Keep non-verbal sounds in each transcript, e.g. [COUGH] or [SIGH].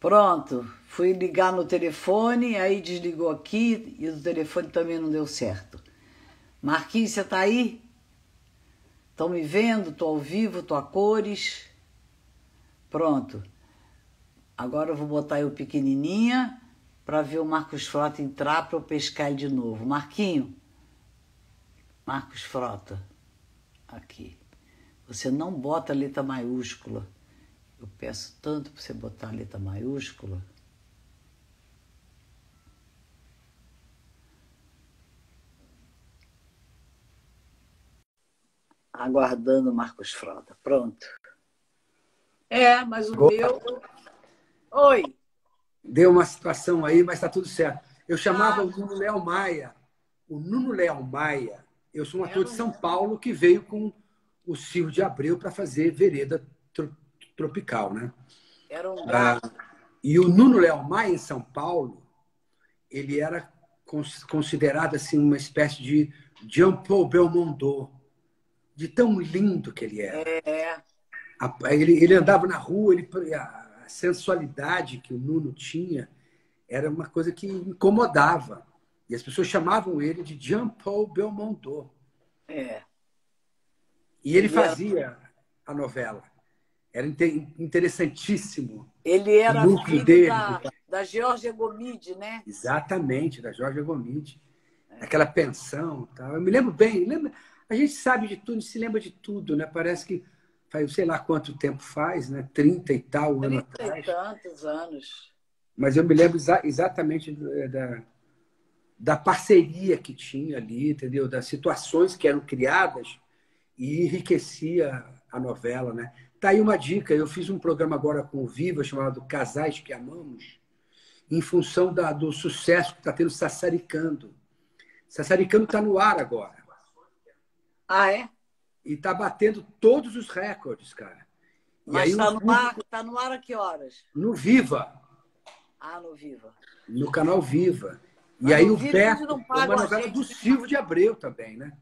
Pronto, fui ligar no telefone, aí desligou aqui e o telefone também não deu certo. Marquinhos, você tá aí? Estão me vendo? Tô ao vivo, tô a cores. Pronto. Agora eu vou botar eu pequenininha para ver o Marcos Frota entrar para eu pescar ele de novo. Marquinho. Marcos Frota. Aqui. Você não bota letra maiúscula. Eu peço tanto para você botar a letra maiúscula. Aguardando Marcos Frota. Pronto. É, mas o Boa. meu. Oi. Deu uma situação aí, mas está tudo certo. Eu chamava ah. o Nuno Léo Maia. O Nuno Léo Maia, eu sou um ator de São Paulo que veio com o Silvio de Abreu para fazer Vereda Tropical, né? Era um ah, E o Nuno Léo Maia, em São Paulo, ele era considerado assim uma espécie de Jean Paul Belmondo, de tão lindo que ele era. É. Ele, ele andava na rua, ele, a sensualidade que o Nuno tinha era uma coisa que incomodava. E as pessoas chamavam ele de Jean Paul Belmondo. É. E ele fazia a novela. Era interessantíssimo. Ele era o filho dele. da, da Georgia Gomide, né? Exatamente, da Georgia Gomide. É. Aquela pensão. Tal. Eu me lembro bem. Lembro, a gente sabe de tudo, se lembra de tudo, né? Parece que faz sei lá quanto tempo faz, né? 30 e tal anos atrás. 30 e tantos anos. Mas eu me lembro exa exatamente da, da parceria que tinha ali, entendeu? Das situações que eram criadas e enriquecia a novela, né? Tá aí uma dica. Eu fiz um programa agora com o Viva chamado Casais que Amamos, em função da, do sucesso que está tendo Sassaricando. Sassaricando está no ar agora. Ah, é? E está batendo todos os recordes, cara. Mas está no, ar, tá no ar a que horas? No Viva. Ah, no Viva. No canal Viva. Mas e aí o Beto, é uma novela do Silvio de Abreu também, né?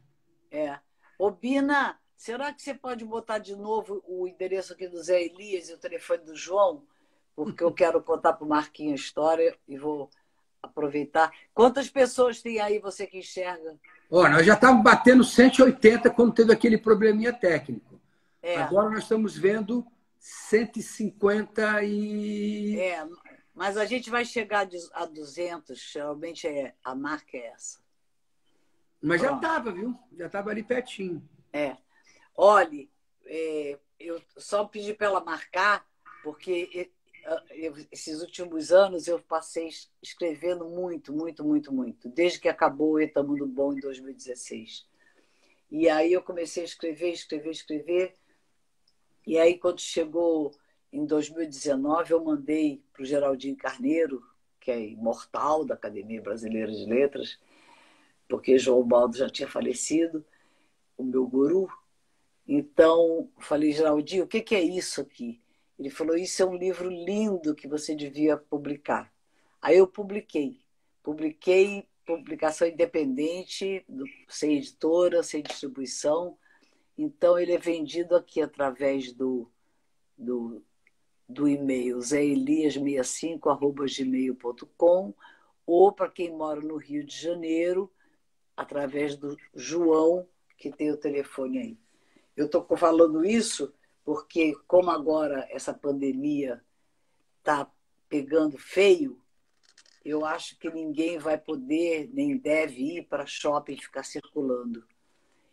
É. Ô, Bina, será que você pode botar de novo o endereço aqui do Zé Elias e o telefone do João? Porque eu quero contar para o Marquinhos a história e vou aproveitar. Quantas pessoas tem aí você que enxerga? Ó, nós já estávamos batendo 180 quando teve aquele probleminha técnico. É. Agora nós estamos vendo 150 e... É, mas a gente vai chegar a 200, geralmente é, a marca é essa. Mas já estava, viu? Já estava ali pertinho. É. Olhe, é, eu só pedi para ela marcar, porque eu, esses últimos anos eu passei escrevendo muito, muito, muito, muito, desde que acabou o Eta Mundo Bom em 2016. E aí eu comecei a escrever, escrever, escrever. E aí, quando chegou em 2019, eu mandei para o Geraldinho Carneiro, que é imortal da Academia Brasileira de Letras, porque João Baldo já tinha falecido, o meu guru. Então, falei, Geraldinho, o que é isso aqui? Ele falou, isso é um livro lindo que você devia publicar. Aí eu publiquei. Publiquei, publicação independente, sem editora, sem distribuição. Então, ele é vendido aqui através do, do, do e-mail zeelias65.gmail.com ou para quem mora no Rio de Janeiro, através do João, que tem o telefone aí. Eu estou falando isso porque, como agora essa pandemia está pegando feio, eu acho que ninguém vai poder nem deve ir para shopping ficar circulando.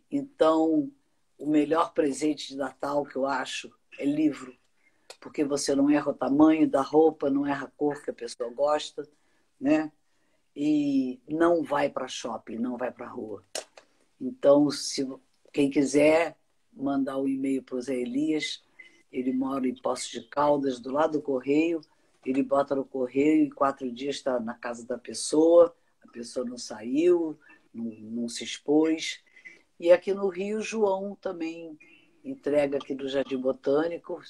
Então, o melhor presente de Natal que eu acho é livro, porque você não erra o tamanho da roupa, não erra a cor que a pessoa gosta, né? e não vai para shopping, não vai para rua. Então, se quem quiser mandar um e-mail para o Zé Elias, ele mora em Poços de Caldas, do lado do correio, ele bota no correio e quatro dias está na casa da pessoa, a pessoa não saiu, não, não se expôs. E aqui no Rio, João também entrega aqui do Jardim Botânico,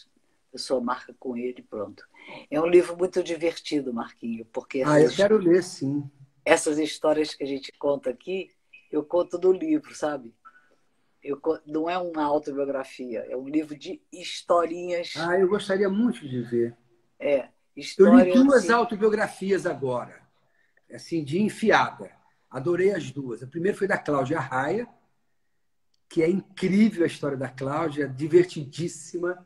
a pessoa marca com ele pronto. É um livro muito divertido, Marquinho, porque. Ah, eu quero ler, sim. Essas histórias que a gente conta aqui, eu conto no livro, sabe? Eu, não é uma autobiografia, é um livro de historinhas. Ah, eu gostaria muito de ver. É. História, eu li duas assim... autobiografias agora, assim, de enfiada. Adorei as duas. A primeira foi da Cláudia Raia, que é incrível a história da Cláudia, divertidíssima.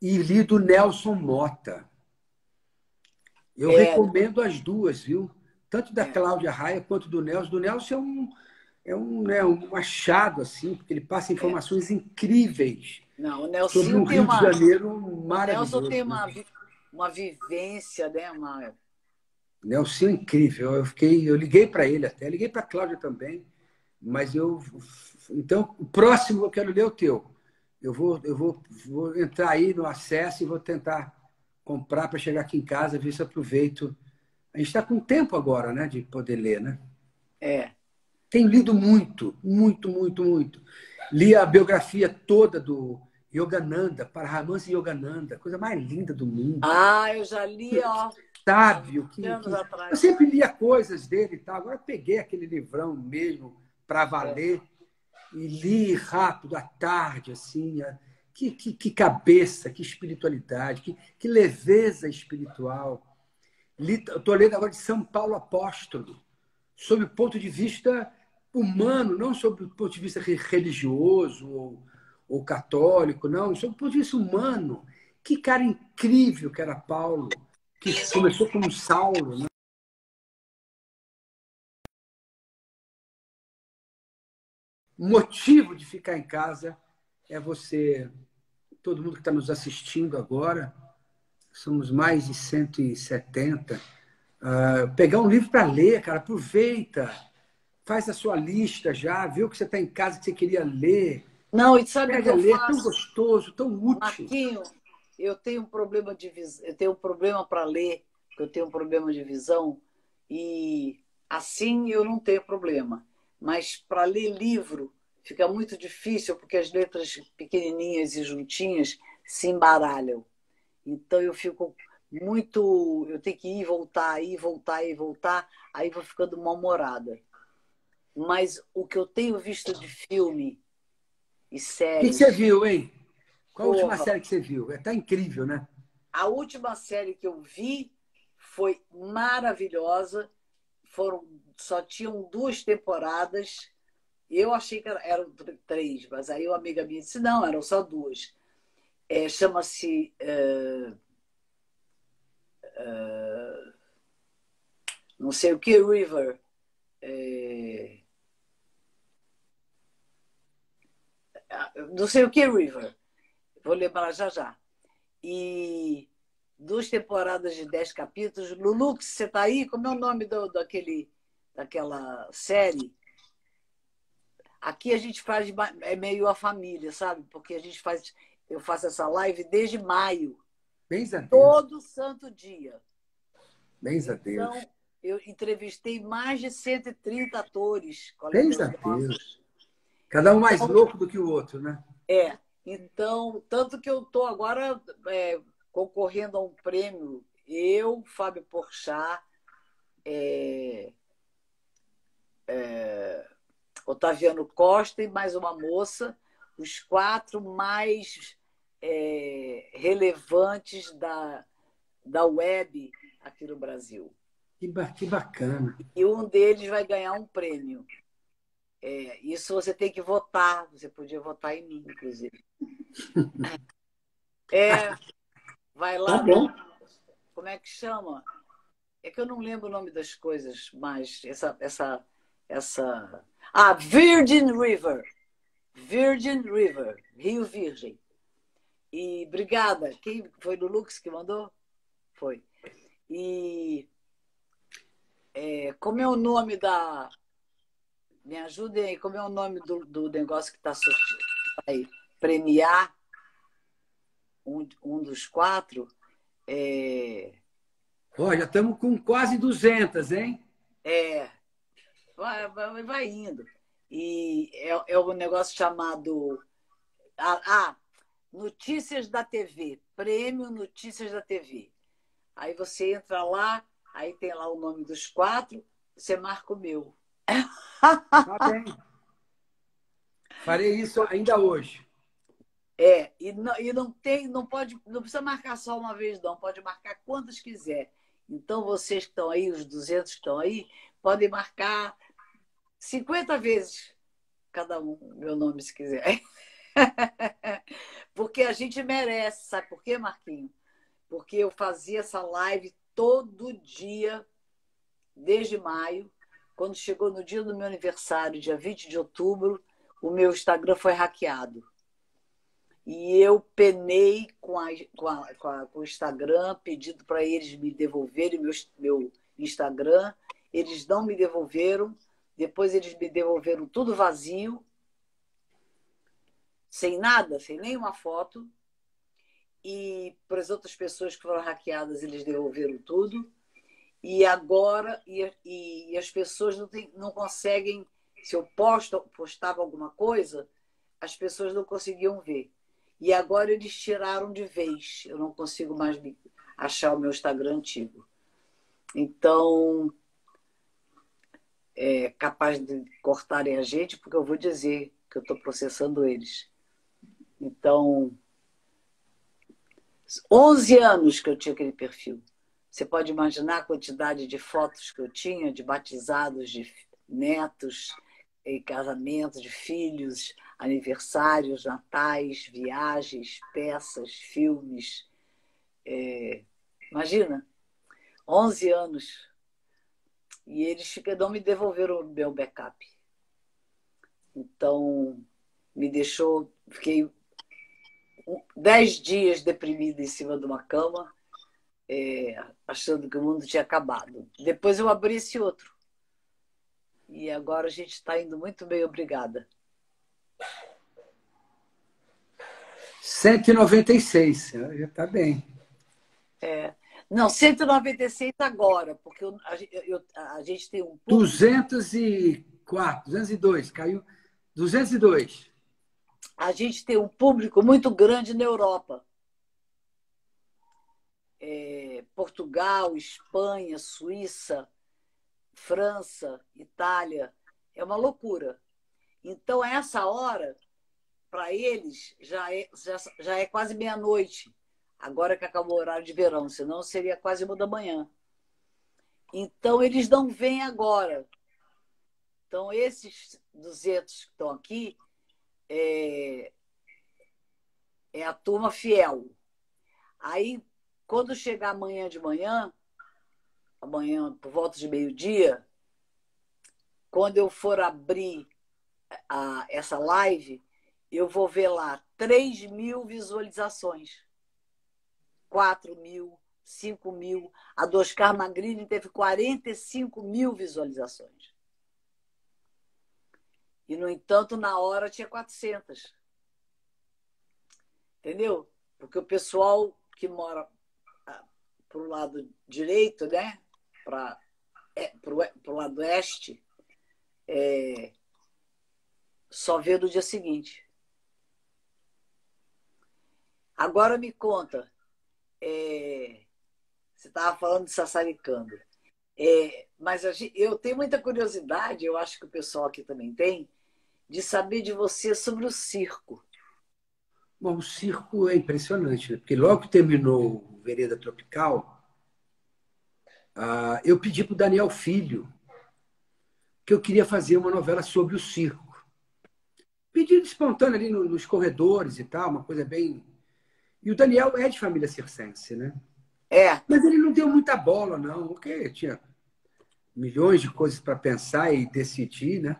E li do Nelson Mota. Eu é... recomendo as duas, viu? Tanto da é. Cláudia Raia quanto do Nelson. Do Nelson é um, é um, né, um achado, assim, porque ele passa informações é. incríveis. Não, o Nelson sobre um tem Rio uma... de Janeiro maravilhoso. O Nelson tem uma, né? uma vivência, né, Maio? Nelson é incrível. Eu fiquei, eu liguei para ele até, liguei para a Cláudia também, mas eu então o próximo eu quero ler o teu. Eu vou eu vou, vou entrar aí no acesso e vou tentar comprar para chegar aqui em casa, ver se aproveito. A gente está com tempo agora, né, de poder ler, né? É. Tenho lido muito, muito, muito, muito. Li a biografia toda do Yogananda, Paramahansa Yogananda, coisa mais linda do mundo. Ah, eu já li, ó. Sábio. Que, que... Eu sempre lia coisas dele e tal. Agora peguei aquele livrão mesmo para valer é. e li rápido à tarde, assim. Que, que, que cabeça, que espiritualidade, que, que leveza espiritual. Estou lendo agora de São Paulo Apóstolo, sob o ponto de vista humano, não sob o ponto de vista religioso ou, ou católico, não, sob o ponto de vista humano. Que cara incrível que era Paulo, que começou como Saulo. Né? O motivo de ficar em casa é você, todo mundo que está nos assistindo agora, somos mais de 170, uh, ah, pegar um livro para ler, cara, aproveita, faz a sua lista já, vê o que você está em casa que você queria ler, não, e sabe o que eu ler, faço? tão gostoso, tão útil. Marquinho, eu tenho um problema de visão, eu tenho um problema para ler, eu tenho um problema de visão e assim eu não tenho problema. Mas para ler livro fica muito difícil porque as letras pequenininhas e juntinhas se embaralham. Então eu fico muito, eu tenho que ir voltar, ir voltar, ir voltar, aí vou ficando mal-humorada. Mas o que eu tenho visto de filme e séries. O que você viu, hein? Qual a última série que você viu? Está é, incrível, né? A última série que eu vi foi maravilhosa. Foram, só tinham duas temporadas. Eu achei que eram três, mas aí uma amiga minha disse: não, eram só duas. É, Chama-se. Uh, uh, não sei o que, River. É, não sei o que, River. Vou lembrar já já. E duas temporadas de dez capítulos. Lulu, que você está aí? Como é o nome do, daquele, daquela série? Aqui a gente faz é meio a família, sabe? Porque a gente faz, eu faço essa live desde maio. Bens a Deus. Todo santo dia. Bens a Deus. Então, eu entrevistei mais de 130 atores. Bens a Deus. Cada um mais então, louco do que o outro, né? É. Então, tanto que eu estou agora é, concorrendo a um prêmio, eu, Fábio Porchat, é, é, Otaviano Costa e mais uma moça, os quatro mais é, relevantes da, da web aqui no Brasil. Que, que bacana. E um deles vai ganhar um prêmio. É, isso você tem que votar. Você podia votar em mim, inclusive. [LAUGHS] É, vai lá. Tá bom. Como é que chama? É que eu não lembro o nome das coisas, mas essa, essa, essa. Ah, Virgin River. Virgin River, Rio Virgem. E obrigada. Quem foi do Lux que mandou? Foi. E é, como é o nome da, me ajudem aí, como é o nome do, do negócio que está aí? Premiar um, um dos quatro. É... Oh, já estamos com quase 200, hein? É, vai, vai, vai indo. E é, é um negócio chamado. Ah, ah, Notícias da TV, Prêmio Notícias da TV. Aí você entra lá, aí tem lá o nome dos quatro, você marca o meu. Tá bem. Farei isso ainda hoje. É, e não, e não tem, não pode, não precisa marcar só uma vez, não, pode marcar quantas quiser. Então, vocês que estão aí, os 200 que estão aí, podem marcar 50 vezes cada um meu nome, se quiser. [LAUGHS] Porque a gente merece, sabe por quê, Marquinho? Porque eu fazia essa live todo dia, desde maio. Quando chegou no dia do meu aniversário, dia 20 de outubro, o meu Instagram foi hackeado. E eu penei com, a, com, a, com, a, com o Instagram, pedindo para eles me devolverem meu, meu Instagram. Eles não me devolveram. Depois eles me devolveram tudo vazio, sem nada, sem nenhuma foto. E para as outras pessoas que foram hackeadas, eles devolveram tudo. E agora, e, e, as pessoas não, tem, não conseguem, se eu posto, postava alguma coisa, as pessoas não conseguiam ver. E agora eles tiraram de vez. Eu não consigo mais achar o meu Instagram antigo. Então, é capaz de cortarem a gente, porque eu vou dizer que eu estou processando eles. Então, 11 anos que eu tinha aquele perfil. Você pode imaginar a quantidade de fotos que eu tinha de batizados, de netos, casamentos, de filhos, aniversários, natais, viagens, peças, filmes. É, imagina, 11 anos. E eles não me devolveram o meu backup. Então, me deixou. Fiquei dez dias deprimida em cima de uma cama, é, achando que o mundo tinha acabado. Depois eu abri esse outro. E agora a gente está indo muito bem, obrigada. 196, já está bem. É. Não, 196 agora, porque eu, a, eu, a, gente tem um. Público... 204, 202, caiu. 202. A gente tem um público muito grande na Europa. É, Portugal, Espanha, Suíça, França, Itália. É uma loucura. Então, essa hora, para eles, já é, já, já é quase meia-noite, agora que acabou o horário de verão, senão seria quase uma da manhã. Então, eles não vêm agora. Então, esses 200 que estão aqui é, é a turma fiel. Aí, quando chegar amanhã de manhã, amanhã por volta de meio-dia, quando eu for abrir a, essa live, eu vou ver lá 3 mil visualizações. 4 mil, 5 mil. A do Oscar Magrini teve 45 mil visualizações. E, no entanto, na hora tinha 400. Entendeu? Porque o pessoal que mora para o lado direito, né? Para é, o lado oeste, é, só vê no dia seguinte. Agora me conta, é, você estava falando de sassaricando, é, mas eu tenho muita curiosidade, eu acho que o pessoal aqui também tem, de saber de você sobre o circo. Bom, o circo é impressionante, né? porque logo que terminou Vereda Tropical, ah, eu pedi para o Daniel Filho que eu queria fazer uma novela sobre o circo pedido espontâneo ali nos corredores e tal, uma coisa bem. E o Daniel é de família circense, né? É. Mas ele não deu muita bola, não, porque tinha milhões de coisas para pensar e decidir, né?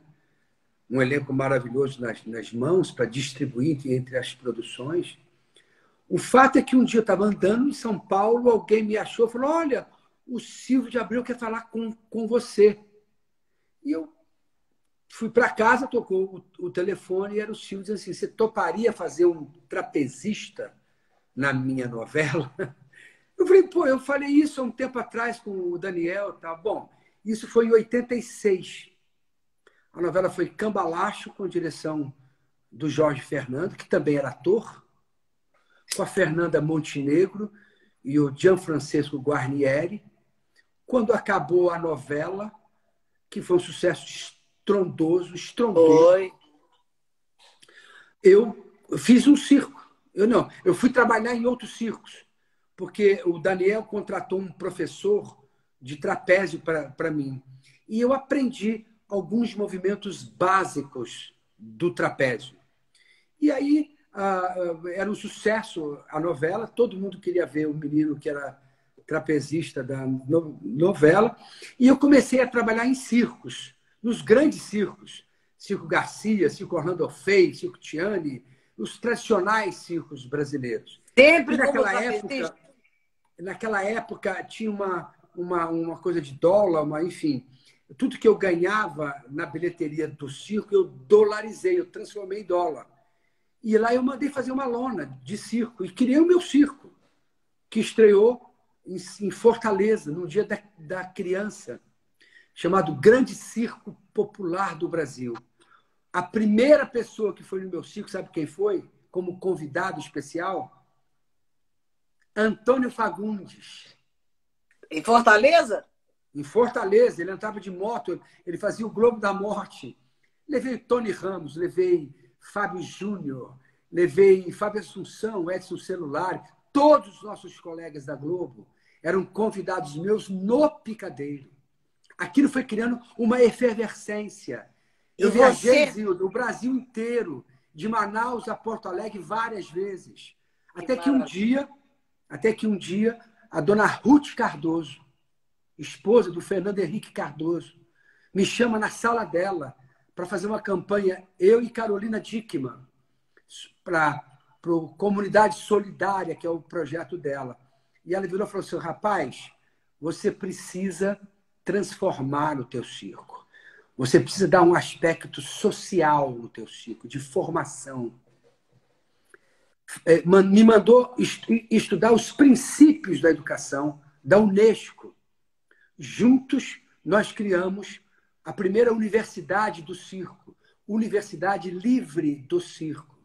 Um elenco maravilhoso nas, nas mãos para distribuir entre as produções. O fato é que um dia eu estava andando em São Paulo, alguém me achou e falou: Olha, o Silvio de Abreu quer falar com, com você. E eu Fui para casa, tocou o, o, telefone e era o Silvio dizendo assim: Você toparia fazer um trapezista na minha novela? [LAUGHS] Eu falei: Pô, eu falei isso há um tempo atrás com o Daniel. Tá bom, isso foi em 86. A novela foi Cambalacho, com direção do Jorge Fernando, que também era ator, com a Fernanda Montenegro e o Gianfrancesco Guarnieri. Quando acabou a novela, que foi um sucesso estrondoso, estrondoso. Oi. Eu fiz um circo. Eu não. Eu fui trabalhar em outros circos, porque o Daniel contratou um professor de trapézio para mim. E eu aprendi alguns movimentos básicos do trapézio. E aí era um sucesso a novela, todo mundo queria ver o menino que era trapezista da novela, e eu comecei a trabalhar em circos, nos grandes circos, Circo Garcia, Circo Orlando Fei, Circo Tiani, os tradicionais circos brasileiros. Sempre e naquela época, naquela época tinha uma, uma, uma coisa de dólar, uma, enfim, tudo que eu ganhava na bilheteria do circo, eu dolarizei, eu transformei em dólar. E lá eu mandei fazer uma lona de circo e criei o meu circo, que estreou em, Fortaleza, no dia da, da criança, chamado Grande Circo Popular do Brasil. A primeira pessoa que foi no meu circo, sabe quem foi? Como convidado especial? Antônio Fagundes. Em Fortaleza? Em Fortaleza, ele entrava de moto, ele fazia o Globo da Morte. Levei Tony Ramos, levei Fábio Júnior, levei Fábio Assunção, Edson Celular, todos os nossos colegas da Globo eram convidados meus no picadeiro. Aquilo foi criando uma efervescência. Eu viajei, Zildo, o Brasil inteiro, de Manaus a Porto Alegre várias vezes. Até que um dia, até que um dia, a dona Ruth Cardoso, esposa do Fernando Henrique Cardoso, me chama na sala dela para fazer uma campanha, eu e Carolina Dickman, para a Comunidade Solidária, que é o projeto dela. E ela virou e falou assim: rapaz, você precisa transformar o teu circo. Você precisa dar um aspecto social no teu circo, de formação. É, me mandou estudar os princípios da educação da Unesco. Juntos, nós criamos a primeira universidade do circo, Universidade Livre do Circo.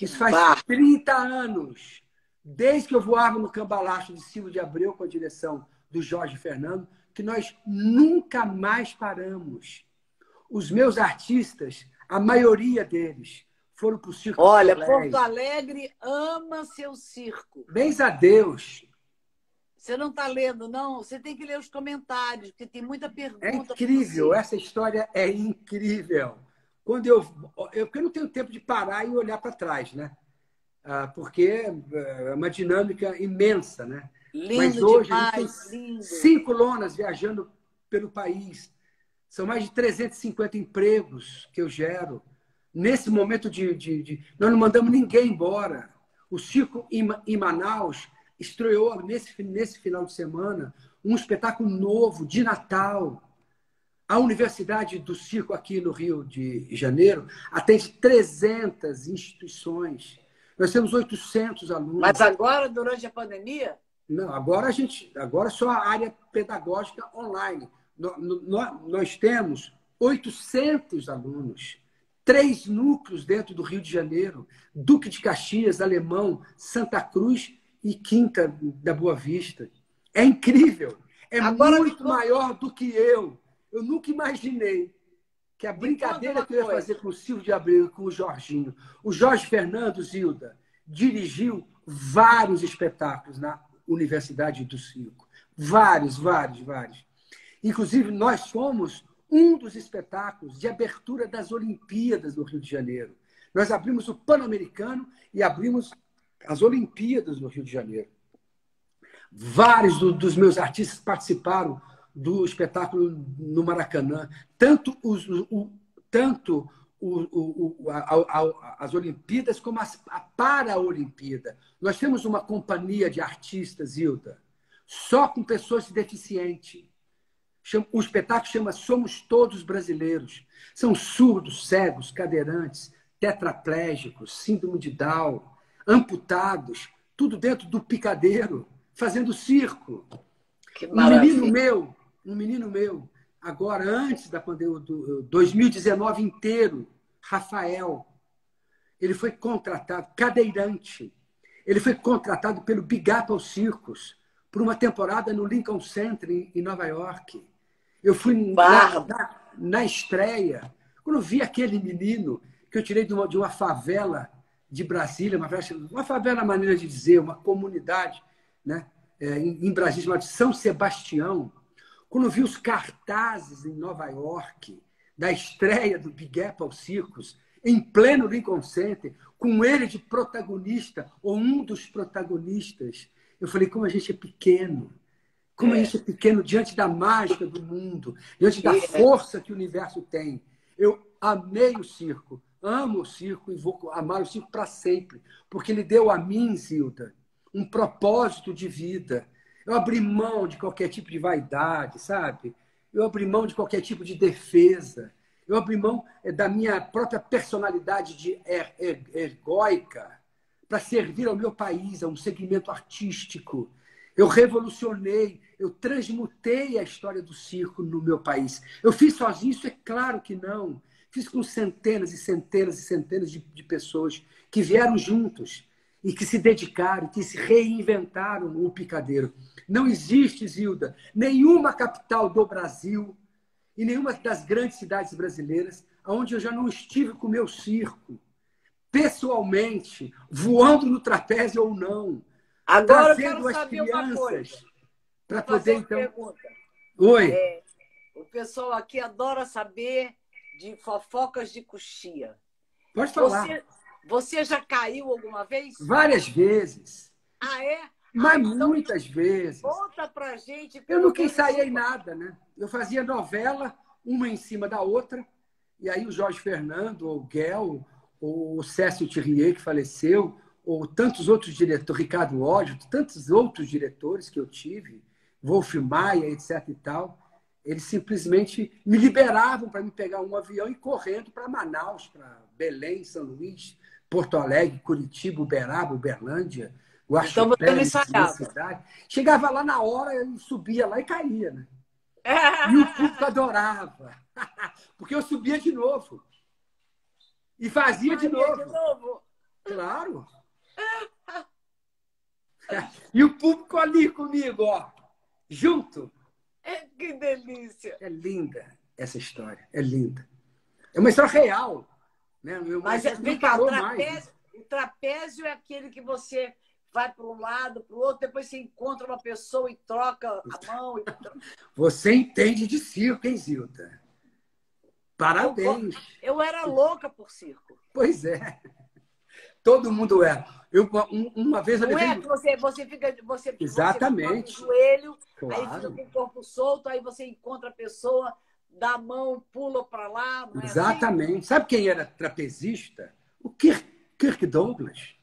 Isso faz bah. 30 anos, desde que eu voava no cambalacho de Silvio de Abreu com a direção do Jorge Fernando, que nós nunca mais paramos. Os meus artistas, a maioria deles, foram para o circo. Olha, Porto Alegre ama seu circo. Bens a Deus. Você não está lendo, não? Você tem que ler os comentários, porque tem muita pergunta. É incrível, essa história é incrível. Quando eu, eu, porque eu não tenho tempo de parar e olhar para trás, né? Ah, porque é uma dinâmica imensa, né? Lindo Mas hoje demais, lindo. cinco lonas viajando pelo país. São mais de 350 empregos que eu gero. Nesse momento de, de, de... Nós não mandamos ninguém embora. O circo em Manaus estreou nesse, nesse final de semana um espetáculo novo de Natal. A Universidade do Circo aqui no Rio de Janeiro atende 300 instituições. Nós temos 800 alunos. Mas agora, durante a pandemia? Não, agora a gente, agora só a área pedagógica online. Nós, nós temos 800 alunos, três núcleos dentro do Rio de Janeiro, Duque de Caxias, Alemão, Santa Cruz e Quinta da Boa Vista. É incrível. É Agora, muito maior do que eu. Eu nunca imaginei que a brincadeira que eu ia fazer com o Silvio de Abreu e com o Jorginho. O Jorge Fernando Zilda dirigiu vários espetáculos na Universidade do Circo. Vários, vários, vários. Inclusive, nós fomos um dos espetáculos de abertura das Olimpíadas do Rio de Janeiro. Nós abrimos o Pan-Americano e abrimos as Olimpíadas no Rio de Janeiro. Vários do, dos meus artistas participaram do espetáculo no Maracanã. Tanto, os, o, tanto o, o, a, a, as Olimpíadas como as, a Paraolimpíada. Nós temos uma companhia de artistas, Hilda, só com pessoas deficientes. O espetáculo chama Somos Todos Brasileiros. São surdos, cegos, cadeirantes, tetraplégicos, síndrome de Down, amputados, tudo dentro do picadeiro, fazendo circo. um menino meu, um menino meu, agora antes da pandemia, do 2019 inteiro, Rafael, ele foi contratado, cadeirante, ele foi contratado pelo Big Apple Circus por uma temporada no Lincoln Center em Nova York. Eu fui na, na, na, estreia, quando vi aquele menino que eu tirei de uma, de uma favela de Brasília, uma, uma favela, maneira de dizer, uma comunidade né? É, em, Brasília, chamada São Sebastião, quando vi os cartazes em Nova York da estreia do Big Apple Circus, em pleno Lincoln Center, com ele de protagonista, ou um dos protagonistas, eu falei, como a gente é pequeno. Como é. a gente é pequeno diante da mágica do mundo, diante da é. força que o universo tem. Eu amei o circo, amo o circo e vou amar o circo para sempre, porque ele deu a mim, Zilda, um propósito de vida. Eu abri mão de qualquer tipo de vaidade, sabe? Eu abri mão de qualquer tipo de defesa. Eu abri mão eh, da minha própria personalidade de er, er, para servir ao meu país, a um segmento artístico. Eu revolucionei, eu transmutei a história do circo no meu país. Eu fiz sozinho? Isso é claro que não. Fiz com centenas e centenas e centenas de, de pessoas que vieram juntos e que se dedicaram, que se reinventaram no picadeiro. Não existe, Zilda, nenhuma capital do Brasil e nenhuma das grandes cidades brasileiras onde eu já não estive com o meu circo, pessoalmente, voando no trapézio ou não. Agora eu quero saber uma coisa. Para poder, então. Pergunta. Oi. É, o pessoal aqui adora saber de fofocas de coxia. Pode falar. Você, você já caiu alguma vez? Várias vezes. Ah, é? Mas ah, então muitas vezes. Conta pra gente. Eu nunca ensaiei nada, né? Eu fazia novela, uma em cima da outra, e aí o Jorge Fernando, ou o Guel, ou o Cécio Thierrier, que faleceu, ou tantos outros diretores, Ricardo Ódio, tantos outros diretores que eu tive, Wolf Maia, etc e tal, eles simplesmente me liberavam para me pegar um avião e correndo para Manaus, para Belém, São Luís, Porto Alegre, Curitiba, Uberaba, Uberlândia, Guaxupé, então cidade. Chegava lá na hora, eu subia lá e caía, né? [LAUGHS] E o público adorava. [LAUGHS] Porque eu subia de novo. E fazia de novo. de novo. Claro. [LAUGHS] E o público ali comigo, ó. Junto. É, que delícia. É linda essa história. É linda. É uma história real. Né? Meu Mas é, vem cá, o trapézio, mais, né? o trapézio é aquele que você vai para um lado, para o outro, depois você encontra uma pessoa e troca a mão. E... [LAUGHS] Você entende de circo, hein, Zilda? Parabéns. Eu, eu, era louca por circo. Pois é. Todo mundo era. Eu, uma vez eu Não levei... é que você, você fica. Você, Exatamente. Você joelho, claro. aí fica com o corpo solto, aí você encontra a pessoa, dá a mão, pula para lá. É Exatamente. Assim? Sabe quem era trapezista? O Kirk, Kirk Douglas.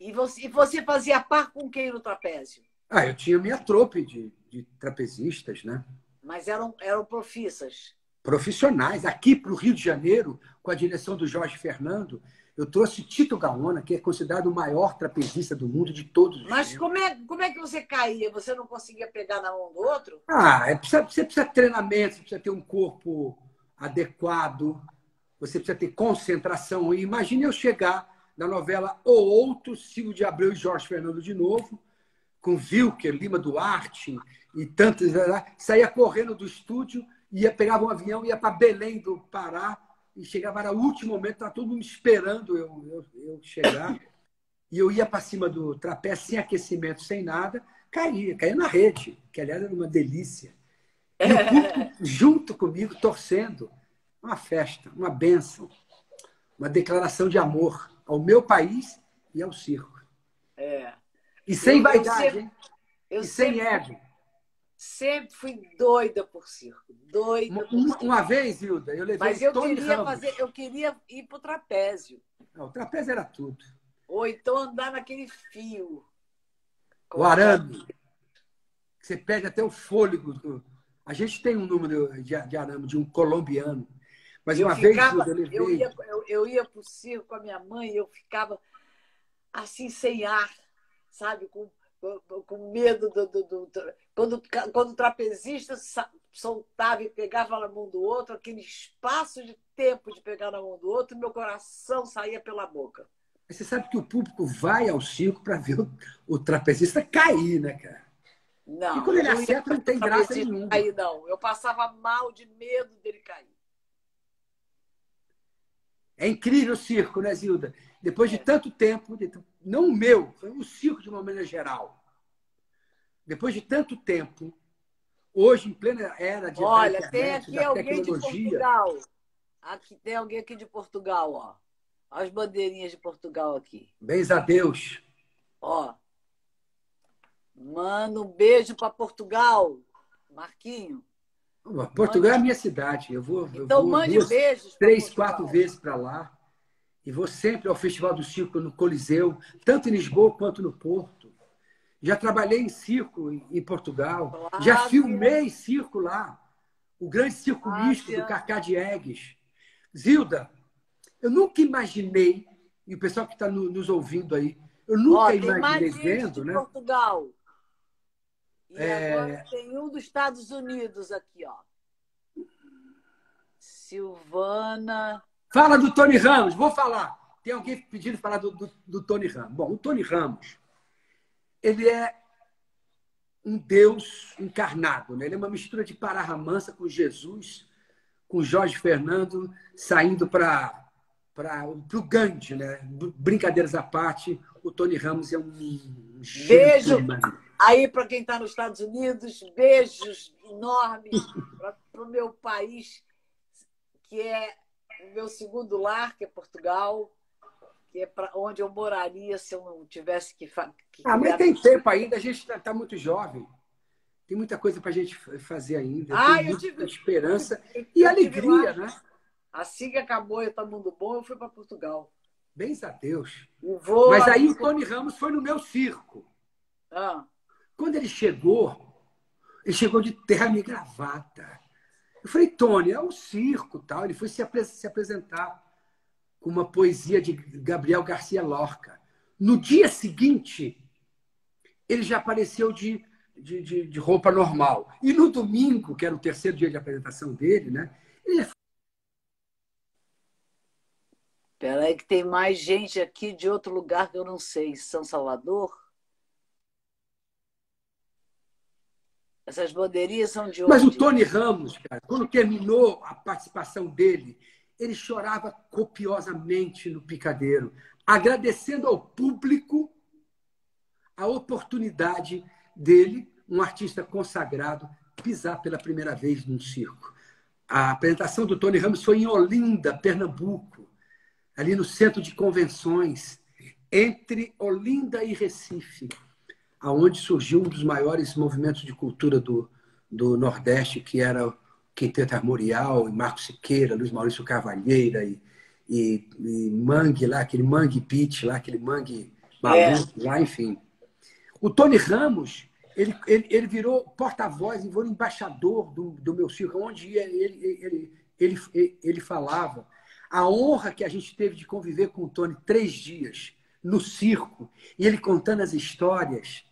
E você, e você fazia par com quem no trapézio? Ah, eu tinha minha trope de, de trapezistas, né? Mas eram, eram profissas. Profissionais. Aqui para o Rio de Janeiro, com a direção do Jorge Fernando, eu trouxe Tito Gaona, que é considerado o maior trapezista do mundo de todos os Mas como é, como é que você caía? Você não conseguia pegar na mão do outro? Ah, é, precisa, você precisa de treinamento, você precisa ter um corpo adequado, você precisa ter concentração. E imagine eu chegar na novela O Outro, Silvio de Abreu e Jorge Fernando de novo, com Wilker, Lima Duarte e tantos. Né, saía correndo do estúdio, ia pegava um avião, ia para Belém do Pará, e chegava no último momento, estava todo mundo esperando eu, eu, eu chegar. E eu ia para cima do trapézio, sem aquecimento, sem nada, caía, caía na rede, que aliás era uma delícia. E o público junto comigo, torcendo. Uma festa, uma bênção, uma declaração de amor ao meu país e ao circo. É. E sem eu, vaidade, eu sempre, hein? Eu e sem ego. Sempre fui doida por circo. Doida. Uma, por uma vez, Hilda, eu levei Mas eu Tony queria Ramos. fazer, eu queria ir para o trapézio. Não, o trapézio era tudo. Ou então andar naquele fio. O arame. Você perde até o fôlego. A gente tem um número de, de arame de um colombiano mas eu uma ficava, vez eu levei... Eu ia, eu, eu ia para o circo com a minha mãe e eu ficava assim, sem ar, sabe? Com, com, medo do, do, do, do, Quando, quando o trapezista soltava e pegava na mão do outro, aquele espaço de tempo de pegar na mão do outro, meu coração saía pela boca. Você sabe que o público vai ao circo para ver o, o, trapezista cair, né, cara? Não. E quando ele acerta, não tem graça nenhuma. Cair, não. Eu passava mal de medo dele cair. É incrível o circo, né, Zilda? Depois de é. tanto tempo, não o meu, foi o circo de uma maneira geral. Depois de tanto tempo, hoje, em plena era de Olha, internet, tem aqui alguém de Portugal. Aqui, tem alguém aqui de Portugal, ó. As bandeirinhas de Portugal aqui. Bens a Deus. Ó. Manda um beijo para Portugal, Marquinho. Portugal mande... é a minha cidade. Eu vou, então eu vou mande duas, beijos. Três, quatro vezes para lá. E vou sempre ao Festival do Circo no Coliseu, tanto em Lisboa quanto no Porto. Já trabalhei em circo em Portugal. Já filmei circo lá. O grande circo místico do Carcá de Eggs. Zilda, eu nunca imaginei, e o pessoal que está nos ouvindo aí, eu nunca Ó, imaginei vendo, né? Portugal. E é... agora tem um dos Estados Unidos aqui, ó. Silvana. Fala do Tony Ramos, vou falar. Tem alguém pedindo falar do, do, do Tony Ramos. Bom, o Tony Ramos, ele é um Deus encarnado, né? Ele é uma mistura de Pararamansa com Jesus, com Jorge Fernando saindo para para o Gandhi, né? Brincadeiras à parte, o Tony Ramos é um beijo aí para quem está nos Estados Unidos, beijos enormes para o meu país que é o meu segundo lar, que é Portugal, que é para onde eu moraria se eu não tivesse que, que Ah, mas tem tempo ainda, a gente está tá muito jovem. Tem muita coisa para a gente fazer ainda. Ah, tem eu tive esperança eu, e eu alegria, né? Assim que acabou e tá mundo bom, eu fui para Portugal. Bens a Deus. Vou... Mas aí o Tony Ramos foi no meu circo. Ah. Quando ele chegou, ele chegou de terno e gravata. Eu falei, Tony, é um circo tal. Ele foi se, se apresentar com uma poesia de Gabriel Garcia Lorca. No dia seguinte, ele já apareceu de, de, de, de roupa normal. E no domingo, que era o terceiro dia de apresentação dele, né? Ele Peraí que tem mais gente aqui de outro lugar que eu não sei. São Salvador? Essas bandeirinhas são de onde? Mas o Tony Ramos, cara, quando terminou a participação dele, ele chorava copiosamente no picadeiro, agradecendo ao público a oportunidade dele, um artista consagrado, pisar pela primeira vez num circo. A apresentação do Tony Ramos foi em Olinda, Pernambuco ali no centro de convenções, entre Olinda e Recife, aonde surgiu um dos maiores movimentos de cultura do, do Nordeste, que era Quinteto Armorial, e Marco Siqueira, Luiz Maurício Cavalheira, e, e, e Mangue lá, aquele Mangue Beach lá, aquele Mangue maluco é. lá, enfim. O Tony Ramos, ele, ele, ele virou porta-voz, virou embaixador do, do meu circo, onde ia, ele, ele, ele, ele, ele falava a honra que a gente teve de conviver com o Tony três dias no circo e ele contando as histórias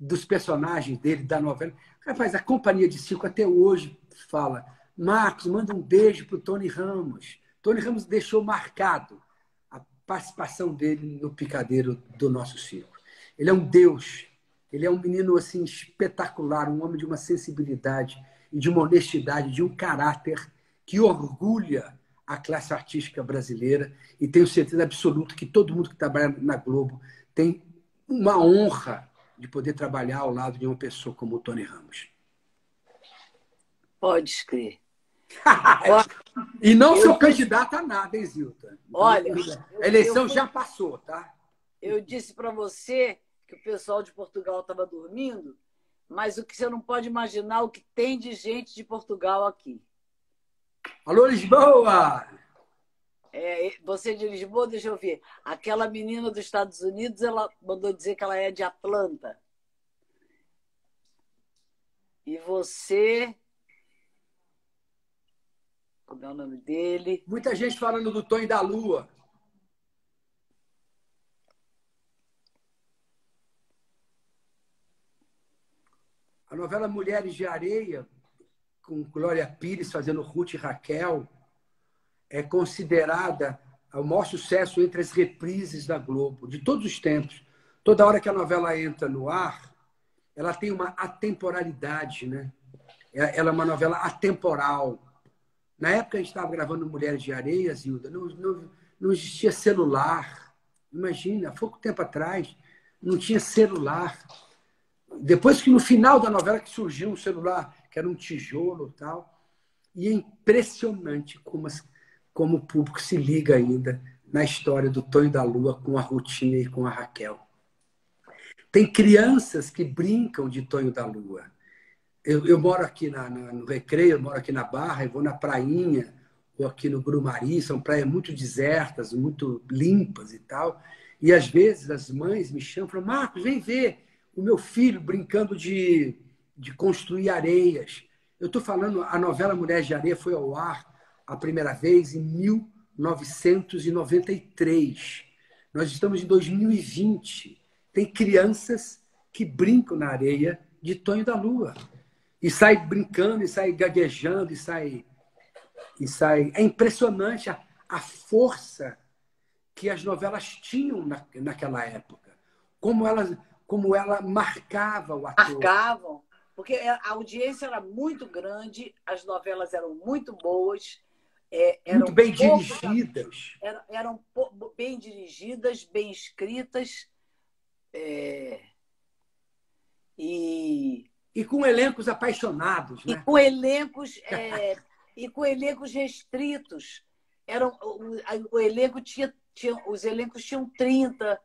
dos personagens dele, da novela. Rapaz, a companhia de circo até hoje fala: Marcos, manda um beijo para o Tony Ramos. Tony Ramos deixou marcado a participação dele no picadeiro do nosso circo. Ele é um deus, ele é um menino assim espetacular, um homem de uma sensibilidade e de uma honestidade, de um caráter que orgulha a classe artística brasileira e tenho certeza absoluta que todo mundo que trabalha na Globo tem uma honra de poder trabalhar ao lado de uma pessoa como o Tony Ramos. Pode escrever. [LAUGHS] e não eu... sou candidato a nada, hein, Zilta? Olha, a eleição eu... já passou, tá? Eu disse para você que o pessoal de Portugal estava dormindo, mas o que você não pode imaginar o que tem de gente de Portugal aqui. Alô, Lisboa! É, você de Lisboa, deixa eu ver. Aquela menina dos Estados Unidos, ela mandou dizer que ela é de Atlanta. E você. Como é o nome dele? Muita gente falando do Tony da Lua. A novela Mulheres de Areia com Glória Pires fazendo Ruth e Raquel, é considerada o maior sucesso entre as reprises da Globo, de todos os tempos. Toda hora que a novela entra no ar, ela tem uma atemporalidade, né? É, ela é uma novela atemporal. Na época a gente estava gravando Mulheres de Areia, Zilda, não, não, não existia celular, Imagina, há pouco tempo atrás, não tinha celular. Depois que no final da novela que surgiu um celular, que era um tijolo e tal. E é impressionante como, como o público se liga ainda na história do Tonho da Lua com a Rutinha e com a Raquel. Tem crianças que brincam de Tonho da Lua. Eu, eu moro aqui na, na, no Recreio, moro aqui na Barra, eu vou na Prainha, ou aqui no Grumari, são praias muito desertas, muito limpas e tal. E às vezes as mães me chamam e falam, Marcos, vem ver o meu filho brincando de, de construir areias. Eu estou falando, a novela Mulheres de Areia foi ao ar a primeira vez em 1993. Nós estamos em 2020. Tem crianças que brincam na areia de Tonho da Lua. E sai brincando, e sai gaguejando, e sai e sai. É impressionante a, a força que as novelas tinham na, naquela época. Como ela, como ela marcava o ator. Marcavam, porque a audiência era muito grande, as novelas eram muito boas. É, eram muito bem dirigidas. Eram, eram, bem dirigidas, bem escritas. É, e... e com elencos apaixonados. Né? E com elencos é, [LAUGHS] e com elencos restritos. Eram, o, o elenco tinha, tinha, os elencos tinham 30,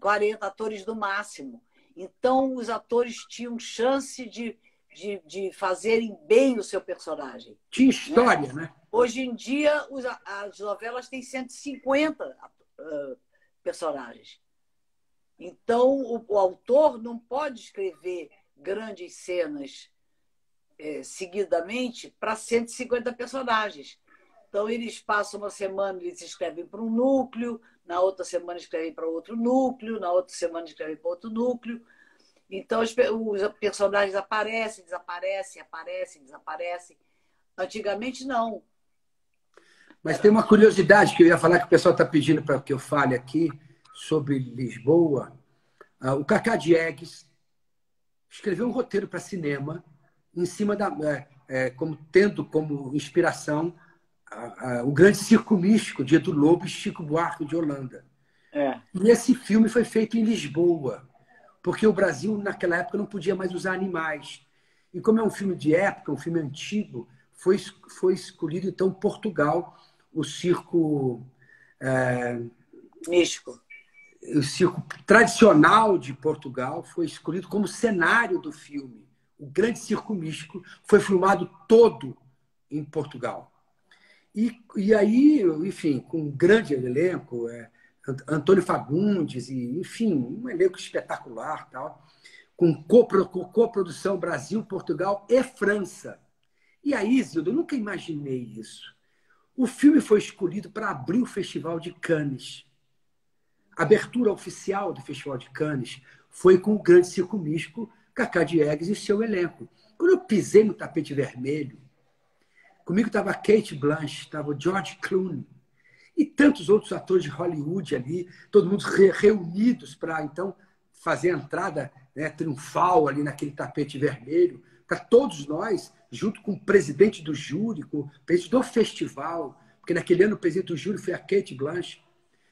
40 atores no máximo. Então, os atores tinham chance de, de, de fazerem bem o seu personagem. Tinha história, né? né? Hoje em dia, os, as novelas têm 150 uh, personagens. Então, o, o autor não pode escrever grandes cenas é, seguidamente para 150 personagens. Então, eles passam uma semana, eles escrevem para um núcleo, na outra semana escrevem para outro núcleo, na outra semana escrevem para outro núcleo. Então, os, os personagens aparecem, desaparecem, aparecem, desaparecem. Antigamente, não. Mas tem uma curiosidade que eu ia falar que o pessoal está pedindo para que eu fale aqui sobre Lisboa. Ah, o Cacá Diegues escreveu um roteiro para cinema em cima da. É, é, como tendo como inspiração a, a, o grande circo místico de Edu Lobo e Chico Buarque de Holanda. É. E esse filme foi feito em Lisboa, porque o Brasil, naquela época, não podia mais usar animais. E como é um filme de época, um filme antigo, foi, foi escolhido, então, Portugal, o circo. É, místico. O circo tradicional de Portugal foi escolhido como cenário do filme o grande circo místico, foi filmado todo em Portugal. E, e aí, enfim, com um grande elenco, é, Antônio Fagundes, e, enfim, um elenco espetacular, tal, com coprodução Brasil, Portugal e França. E aí, Isildo, eu nunca imaginei isso. O filme foi escolhido para abrir o Festival de Cannes. Abertura oficial do Festival de Cannes foi com o Grande Circo Místico, Cacá Diegues e seu elenco. Quando eu pisei no tapete vermelho, comigo estava Kate Blanche, estava George Clooney e tantos outros atores de Hollywood ali, todo mundo re reunidos para então fazer a entrada né, triunfal ali naquele tapete vermelho, para todos nós, junto com o presidente do júri, com o presidente do festival, porque naquele ano o presidente do júri foi a Kate Blanche.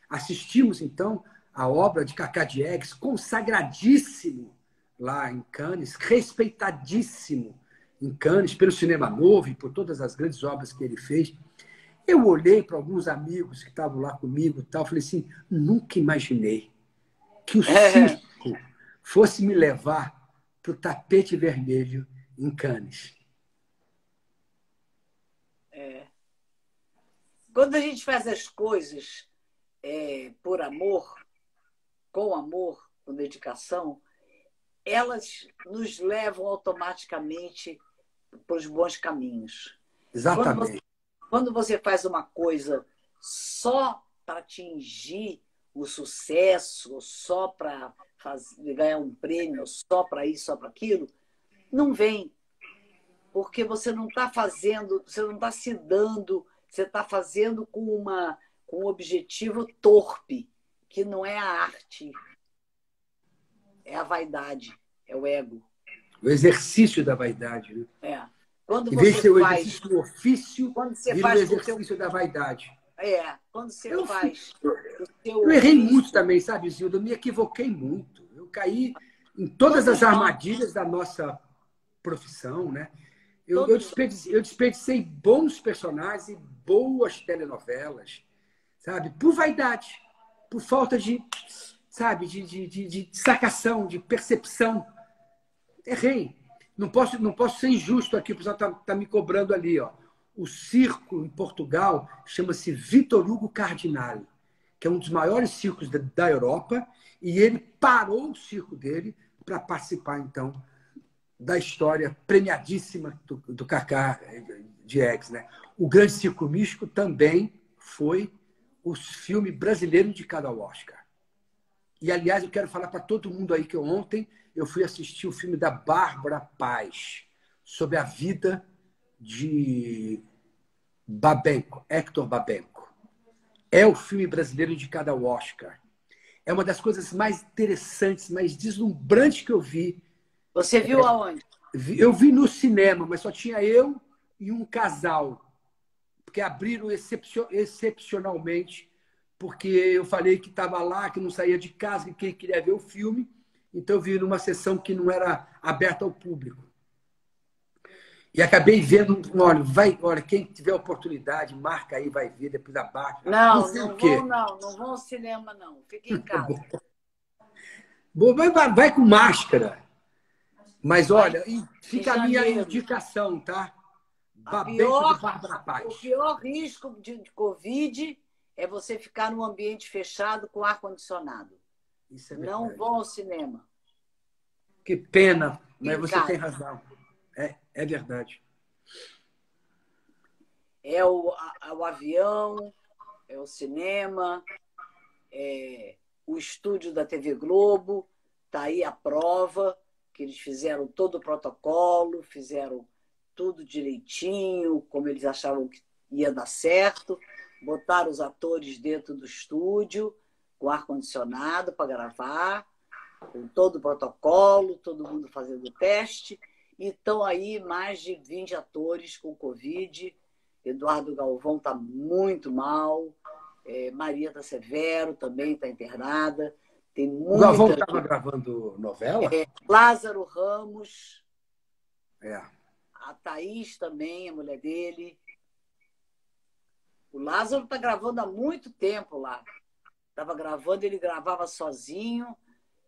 Assistimos então a obra de Cacá Diegues, consagradíssimo lá em Cannes, respeitadíssimo em Cannes pelo cinema novo e por todas as grandes obras que ele fez. Eu olhei para alguns amigos que estavam lá comigo e tal, falei assim, nunca imaginei que o é. circo fosse me levar para o tapete vermelho em Cannes. É. Quando a gente faz as coisas é, por amor, com amor, com dedicação, elas nos levam automaticamente para os bons caminhos. Exatamente. Quando você, quando você faz uma coisa só para atingir o sucesso, só para ganhar um prêmio, só para isso, só para aquilo, não vem. Porque você não está fazendo, você não está se dando, você está fazendo com, uma, com um objetivo torpe, que não é a arte, é a vaidade, é o ego. O exercício da vaidade. Né? É. Quando em vez de ser o exercício do ofício, quando você faz o exercício da vaidade. É, quando você eu, faz. Eu, eu errei muito também, sabe, Zilda? Eu me equivoquei muito. Eu caí em todas as armadilhas da nossa profissão, né? Eu, eu, desperdicei, eu desperdicei bons personagens e boas telenovelas, sabe? Por vaidade, por falta de, sabe, de, de, de, de sacação, de percepção. Errei. Não posso, não posso ser injusto aqui, o pessoal está tá me cobrando ali, ó o circo em Portugal chama-se Vitor Hugo Cardinale, que é um dos maiores circos da, da Europa, e ele parou o circo dele para participar, então, da história premiadíssima do, do Cacá Diegues. Né? O Grande Circo Místico também foi o filme brasileiro indicado ao Oscar. E, aliás, eu quero falar para todo mundo aí que ontem eu fui assistir o filme da Bárbara Paz, sobre a vida de Babenco, Hector Babenco. É o filme brasileiro indicado ao Oscar. É uma das coisas mais interessantes, mais deslumbrantes que eu vi. Você viu é, aonde? Eu vi no cinema, mas só tinha eu e um casal. Porque abriram excepcionalmente, porque eu falei que estava lá, que não saía de casa, que queria ver o filme. Então eu vi numa sessão que não era aberta ao público. E acabei vendo, olha, vai, olha, quem tiver oportunidade, marca aí, vai ver, depois abaixa. Não, não, não vou, não, não vou ao cinema, não. Fique em casa. [LAUGHS] Bom, vai, vai, vai com máscara. Mas olha, fica a minha indicação, tá? Pior, O pior risco de, de Covid é você ficar num ambiente fechado com ar-condicionado. É não vão ao cinema. Que pena, mas você tem razão. É, é verdade. É o, a, o avião, é o cinema, é o estúdio da TV Globo, está aí a prova, que eles fizeram todo o protocolo, fizeram tudo direitinho, como eles achavam que ia dar certo, botaram os atores dentro do estúdio, com ar-condicionado para gravar, com todo o protocolo, todo mundo fazendo teste. E estão aí mais de 20 atores com Covid. Eduardo Galvão está muito mal. É, Maria da Severo também está internada. Tem muita... O Galvão estava gravando novela? É, Lázaro Ramos. É. A Thaís também, a mulher dele. O Lázaro está gravando há muito tempo lá. Estava gravando, ele gravava sozinho,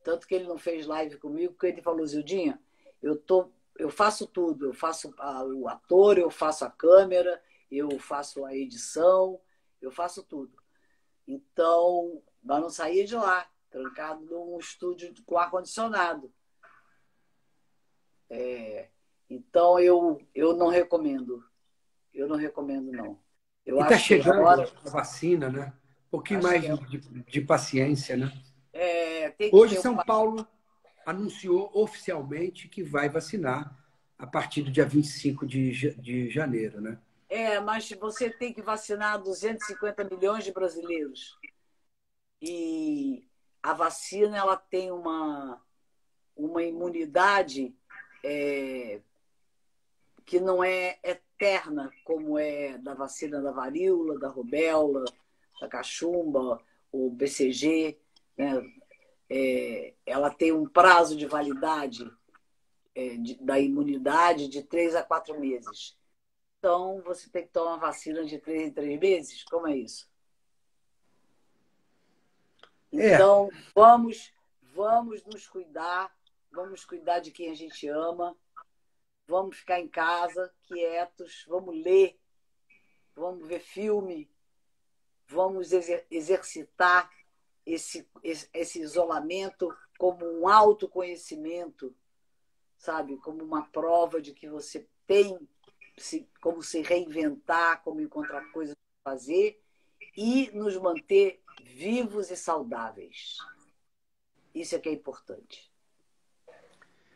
tanto que ele não fez live comigo, porque ele falou, Zildinha, eu tô eu faço tudo. Eu faço a, o ator, eu faço a câmera, eu faço a edição, eu faço tudo. Então, nós não saía de lá, trancado num estúdio com ar-condicionado. É, então, eu, eu não recomendo. Eu não recomendo, não. Eu está chegando agora... a vacina, né? Um pouquinho mais é... de, de, paciência, né? É, Hoje, São um... Paulo anunciou oficialmente que vai vacinar a partir do dia 25 de, de janeiro, né? É, mas você tem que vacinar 250 milhões de brasileiros. E a vacina ela tem uma, uma imunidade é, que não é eterna, como é da vacina da varíola, da rubéola, da cachumba, o BCG. Né? é, ela tem um prazo de validade é, de, da imunidade de três a quatro meses. Então, você tem que tomar vacina de três em três meses? Como é isso? É. Então, vamos, vamos nos cuidar, vamos cuidar de quem a gente ama, vamos ficar em casa, quietos, vamos ler, vamos ver filme, vamos exercitar esse, esse isolamento como um autoconhecimento, sabe? Como uma prova de que você tem se, como se reinventar, como encontrar coisas para fazer e nos manter vivos e saudáveis. Isso é que é importante.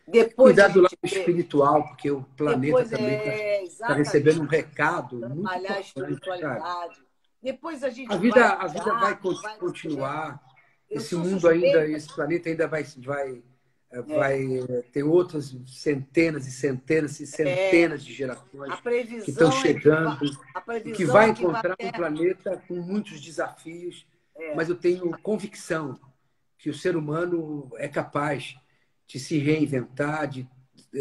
Depois Cuidar do lado vê... espiritual, porque o planeta também está é, tá recebendo um recado muito a espiritualidade. Depois a gente a vida, vai, a vida vai, vai continuar. Esse mundo ainda, esse planeta ainda vai, vai é. vai ter outras centenas e centenas e centenas é. de gerações que estão chegando, é que, que vai encontrar um planeta com muitos desafios, é. mas eu tenho convicção que o ser humano é capaz de se reinventar, de,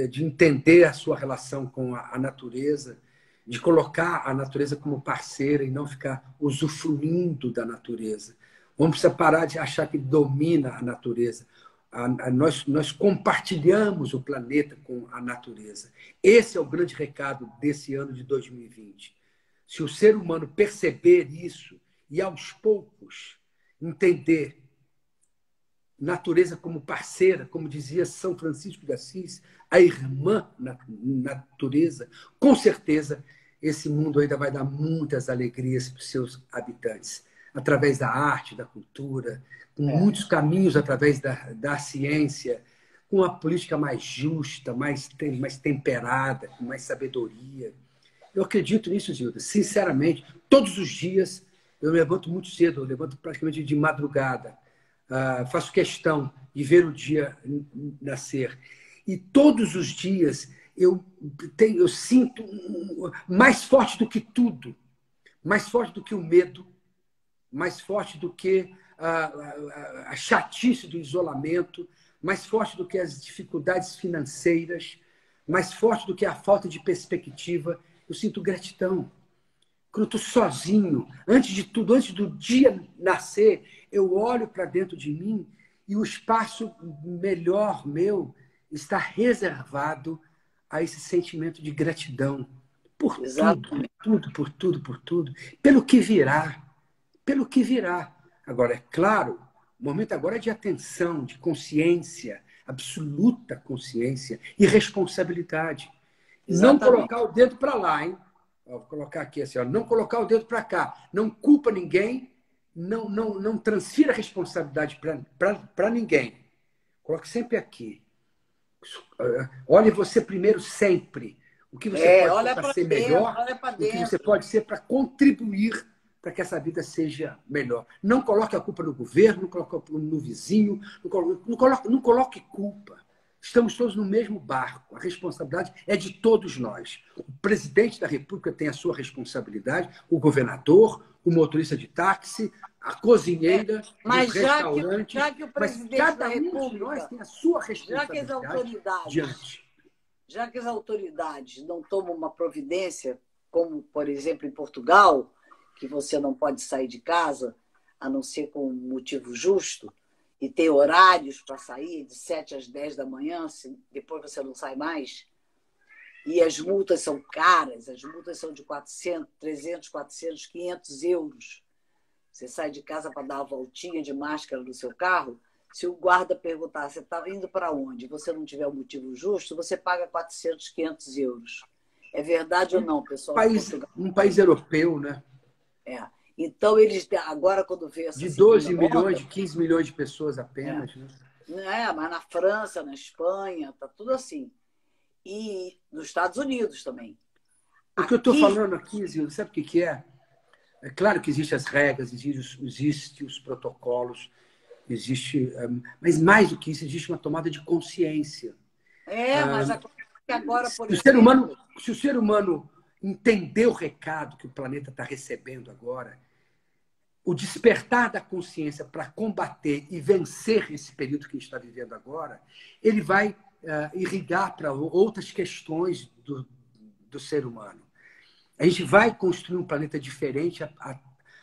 de entender a sua relação com a, a natureza, de colocar a natureza como parceira e não ficar usufruindo da natureza. Vamos precisar parar de achar que domina a natureza. A, a, nós, nós compartilhamos o planeta com a natureza. Esse é o grande recado desse ano de 2020. Se o ser humano perceber isso e, aos poucos, entender natureza como parceira, como dizia São Francisco de Assis, a irmã natureza, com certeza esse mundo ainda vai dar muitas alegrias para os seus habitantes, através da arte, da cultura, com é. muitos caminhos através da, da ciência, com uma política mais justa, mais, mais temperada, com mais sabedoria. Eu acredito nisso, Zilda, sinceramente. Todos os dias eu me levanto muito cedo, eu levanto praticamente de madrugada Uh, faço questão de ver o dia nascer. E todos os dias eu, tenho, eu sinto mais forte do que tudo, mais forte do que o medo, mais forte do que a, a, a chatice do isolamento, mais forte do que as dificuldades financeiras, mais forte do que a falta de perspectiva. Eu sinto gratidão. Quando eu estou sozinho, antes de tudo, antes do dia nascer, eu olho para dentro de mim e o espaço melhor meu está reservado a esse sentimento de gratidão por tudo, por tudo, por tudo, por tudo, pelo que virá, pelo que virá. Agora, é claro, o momento agora é de atenção, de consciência, absoluta consciência e responsabilidade. Exatamente. Não colocar o dedo para lá, hein? Vou colocar aqui assim, ó, não colocar o dedo para cá. Não culpa ninguém, não, não, não transfira a responsabilidade para ninguém. Coloque sempre aqui. Olhe você primeiro sempre. O que você é, pode ser para ser dentro, melhor, o que você pode ser para contribuir para que essa vida seja melhor. Não coloque a culpa no governo, não coloque a culpa no vizinho, não coloque, não coloque, não coloque culpa. Estamos todos no mesmo barco. A responsabilidade é de todos nós. O presidente da República tem a sua responsabilidade, o governador, o motorista de táxi, a cozinheira, é, mas o já restaurante. Que, já que o presidente mas cada da República, um de nós tem a sua responsabilidade. Já que as autoridades, diante. já que as autoridades não tomam uma providência, como por exemplo em Portugal, que você não pode sair de casa a não ser com um motivo justo e tem horários para sair de 7 às 10 da manhã, se depois você não sai mais. E as multas são caras, as multas são de 400, 300, 400, 500 euros. Você sai de casa para dar uma voltinha de máscara no seu carro, se o guarda perguntar, você está indo para onde? você não tiver o um motivo justo, você paga 400, 500 euros. É verdade ou não, pessoal? País, um país europeu, né? É. Então, eles agora, quando vê essa. De 12 milhões, de 15 milhões de pessoas apenas. É. Né? É, mas na França, na Espanha, tá tudo assim. E nos Estados Unidos também. O aqui... que eu estou falando aqui, Zildo, sabe o que, que é? É claro que existem as regras, existem existe os protocolos, existe. Mas mais do que isso, existe uma tomada de consciência. É, mas agora, por se exemplo... O ser humano, se o ser humano entender o recado que o planeta está recebendo agora, o despertar da consciência para combater e vencer esse período que a gente está vivendo agora, ele vai uh, irrigar para outras questões do, do ser humano. A gente vai construir um planeta diferente a, a,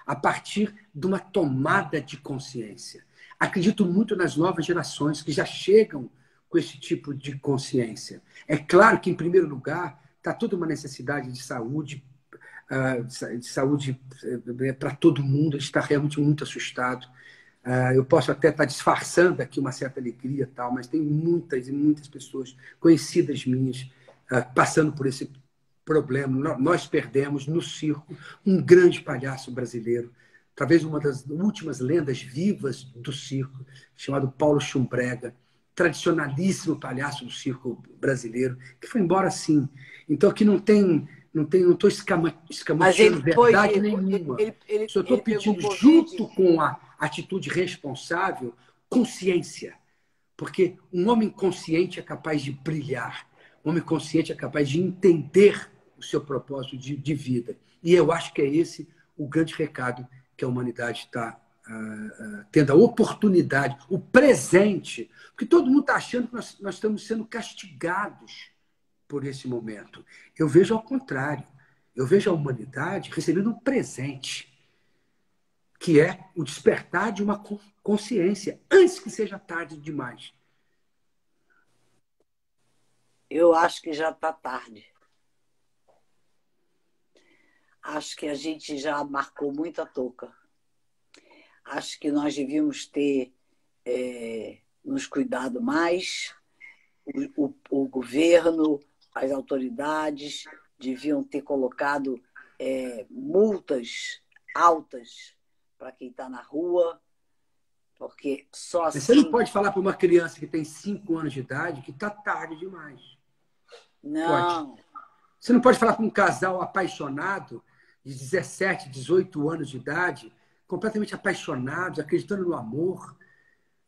a partir de uma tomada de consciência. Acredito muito nas novas gerações que já chegam com esse tipo de consciência. É claro que, em primeiro lugar, Está toda uma necessidade de saúde, ah, de saúde eh, para todo mundo. A gente está realmente muito assustado. Ah, eu posso até estar disfarçando aqui uma certa alegria, tal, mas tem muitas e muitas pessoas conhecidas minhas ah, passando por esse problema. Nós perdemos no circo um grande palhaço brasileiro, talvez uma das últimas lendas vivas do circo, chamado Paulo Chumbrega tradicionalíssimo palhaço do circo brasileiro, que foi embora sim. Então aqui não tem, não tem, não estou escamoteando verdade ele, nenhuma. Ele, ele, Só estou pedindo, junto com a atitude responsável, consciência. Porque um homem consciente é capaz de brilhar. Um homem consciente é capaz de entender o seu propósito de, de vida. E eu acho que é esse o grande recado que a humanidade está uh, uh, tendo a oportunidade, o presente. Porque todo mundo está achando que nós, nós estamos sendo castigados por esse momento. Eu vejo ao contrário. Eu vejo a humanidade recebendo um presente, que é o despertar de uma consciência, antes que seja tarde demais. Eu acho que já está tarde. Acho que a gente já marcou muita touca. Acho que nós devíamos ter é, nos cuidado mais, o, o, o governo, as autoridades deviam ter colocado é, multas altas para quem está na rua, porque só assim... Você não assim pode falar para uma criança que tem 5 anos de idade que está tarde demais. Não. Pode. Você não pode falar para um casal apaixonado de 17, 18 anos de idade, completamente apaixonados, acreditando no amor,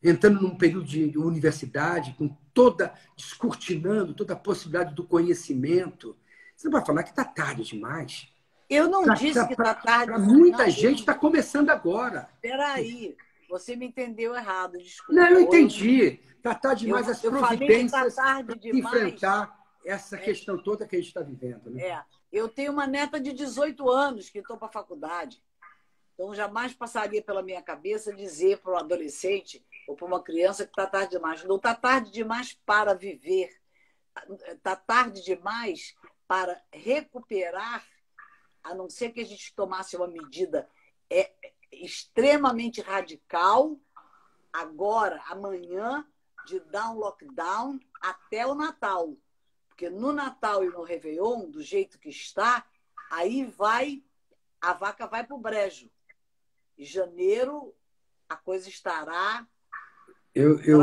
entrando num período de universidade, com toda, descortinando toda a possibilidade do conhecimento. Você não vai falar que está tarde demais. Eu não pra, disse que está tarde. Muita gente está começando agora. Espera aí, você me entendeu errado, desculpa. Não, eu entendi. Está tarde demais eu, as providências tá para enfrentar essa é. questão toda que a gente está vivendo. Né? É. Eu tenho uma neta de 18 anos que estou para a faculdade. Então, jamais passaria pela minha cabeça dizer para um adolescente ou para uma criança que está tarde demais. Não está tarde demais para viver. Está tarde demais para recuperar, a não ser que a gente tomasse uma medida é, extremamente radical, agora, amanhã, de dar um lockdown até o Natal. Porque no Natal e no Réveillon, do jeito que está, aí vai, a vaca vai para o brejo. Em janeiro, a coisa estará. Eu, eu,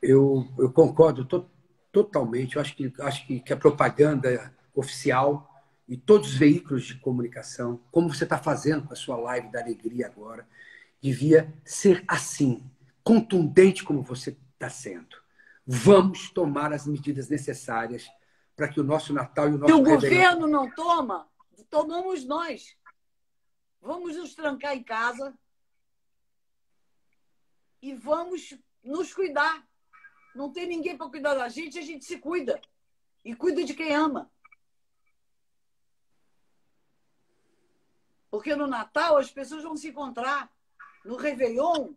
eu, eu, concordo to, totalmente. Eu acho, que, acho que, que a propaganda oficial e todos os veículos de comunicação, como você está fazendo com a sua live da alegria agora, devia ser assim, contundente como você está sendo. Vamos tomar as medidas necessárias para que o nosso Natal e o nosso Se o governo não toma, tomamos nós. Vamos nos trancar em casa e vamos nos cuidar. Não tem ninguém para cuidar da gente, a gente se cuida. E cuida de quem ama. Porque no Natal as pessoas vão se encontrar. No Réveillon,